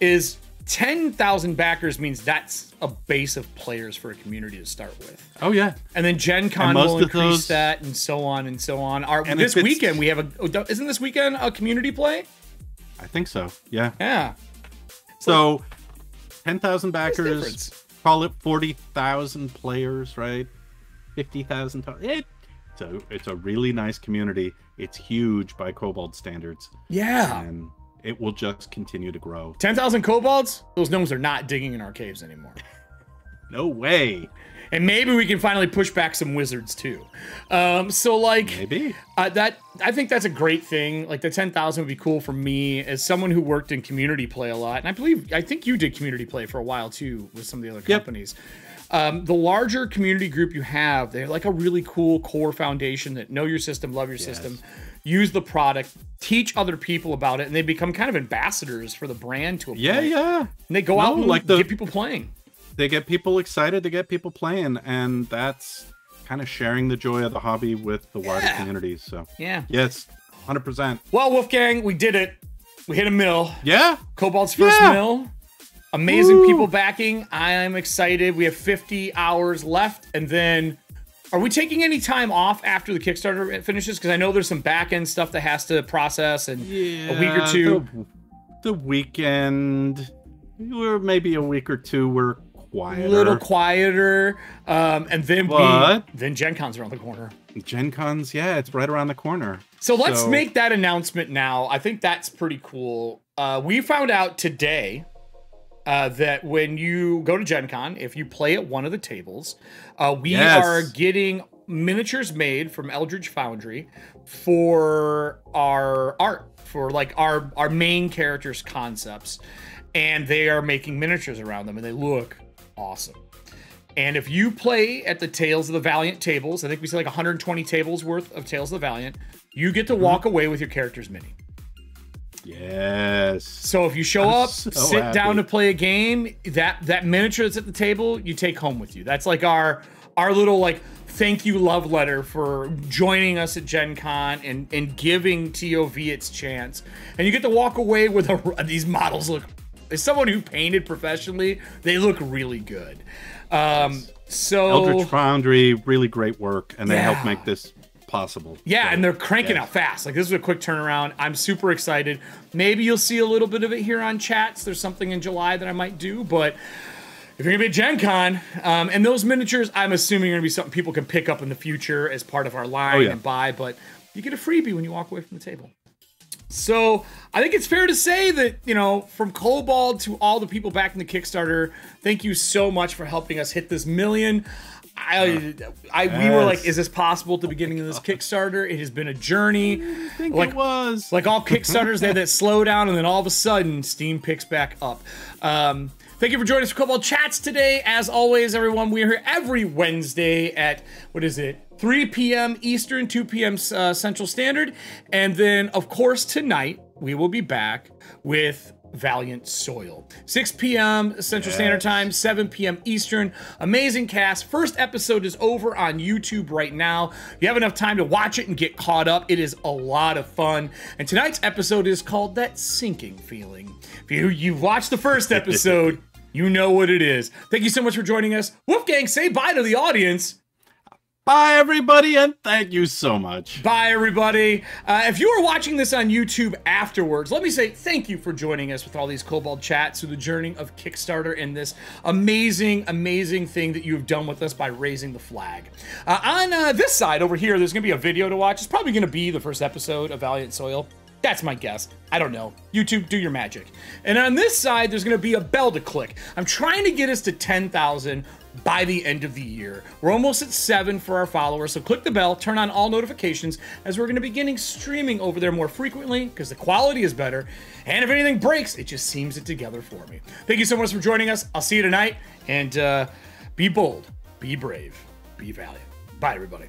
is 10,000 backers means that's a base of players for a community to start with. Oh yeah. And then Gen Con will increase those... that and so on and so on. Our, and this weekend we have a oh, isn't this weekend a community play? I think so. Yeah. Yeah. So 10,000 backers, call it 40,000 players, right? 50,000 it, it's a it's a really nice community. It's huge by Kobold standards. Yeah. And it will just continue to grow. 10,000 kobolds? Those gnomes are not digging in our caves anymore. no way. And maybe we can finally push back some wizards too. Um, so like maybe uh, that I think that's a great thing. Like the 10,000 would be cool for me as someone who worked in community play a lot. And I believe I think you did community play for a while too with some of the other companies. Yep. Um, the larger community group you have, they're like a really cool core foundation that know your system, love your yes. system, use the product, teach other people about it, and they become kind of ambassadors for the brand to a yeah, point. yeah. And they go no, out and like the, get people playing. They get people excited to get people playing, and that's kind of sharing the joy of the hobby with the wider yeah. communities. So yeah, yes, hundred percent. Well, Wolfgang, we did it. We hit a mill. Yeah, Kobold's first yeah. mill. Amazing Woo. people backing. I am excited. We have 50 hours left. And then, are we taking any time off after the Kickstarter finishes? Because I know there's some back end stuff that has to process and yeah, a week or two. The, the weekend, or maybe a week or two, we're quieter. A little quieter. Um, and then we, then Gen Con's around the corner. Gen Con's, yeah, it's right around the corner. So let's so. make that announcement now. I think that's pretty cool. Uh, we found out today uh, that when you go to Gen Con, if you play at one of the tables, uh, we yes. are getting miniatures made from Eldritch Foundry for our art, for like our our main characters' concepts, and they are making miniatures around them, and they look awesome. And if you play at the Tales of the Valiant tables, I think we see like 120 tables worth of Tales of the Valiant, you get to mm-hmm. walk away with your character's mini. Yes. So if you show I'm up, so sit happy. down to play a game, that that miniature that's at the table, you take home with you. That's like our our little like thank you love letter for joining us at Gen Con and, and giving TOV its chance. And you get to walk away with a, these models look as someone who painted professionally, they look really good. Um, so Eldritch Foundry, really great work, and they yeah. help make this possible. Yeah, so, and they're cranking yeah. out fast. Like this is a quick turnaround. I'm super excited. Maybe you'll see a little bit of it here on chats. There's something in July that I might do, but if you're gonna be at Gen Con, um, and those miniatures, I'm assuming are gonna be something people can pick up in the future as part of our line oh, yeah. and buy, but you get a freebie when you walk away from the table. So I think it's fair to say that, you know, from Kobold to all the people back in the Kickstarter, thank you so much for helping us hit this million. I, I, yes. we were like, is this possible at the beginning of this Kickstarter? It has been a journey. I think like, it was. Like all Kickstarters, they have that slow down, and then all of a sudden, Steam picks back up. Um, thank you for joining us for Kobold Chats today. As always, everyone, we are here every Wednesday at, what is it, 3 p.m. Eastern, 2 p.m. Uh, Central Standard. And then, of course, tonight, we will be back with Valiant Soil. 6 p.m. Central yes. Standard Time, 7 p.m. Eastern. Amazing cast. First episode is over on YouTube right now. You have enough time to watch it and get caught up. It is a lot of fun. And tonight's episode is called That Sinking Feeling. If you, you've watched the first episode, you know what it is. Thank you so much for joining us. Wolfgang, say bye to the audience. Bye, everybody, and thank you so much. Bye, everybody. Uh, if you are watching this on YouTube afterwards, let me say thank you for joining us with all these Kobold chats through the journey of Kickstarter and this amazing, amazing thing that you've done with us by raising the flag. Uh, on uh, this side over here, there's going to be a video to watch. It's probably going to be the first episode of Valiant Soil That's my guess. I don't know. YouTube, do your magic. And on this side, there's going to be a bell to click. I'm trying to get us to 10,000 by the end of the year. We're almost at seven for our followers, so click the bell, turn on all notifications as we're going to be getting streaming over there more frequently because the quality is better. And if anything breaks, it just seams it together for me. Thank you so much for joining us. I'll see you tonight, and uh, be bold, be brave, be valiant. Bye, everybody.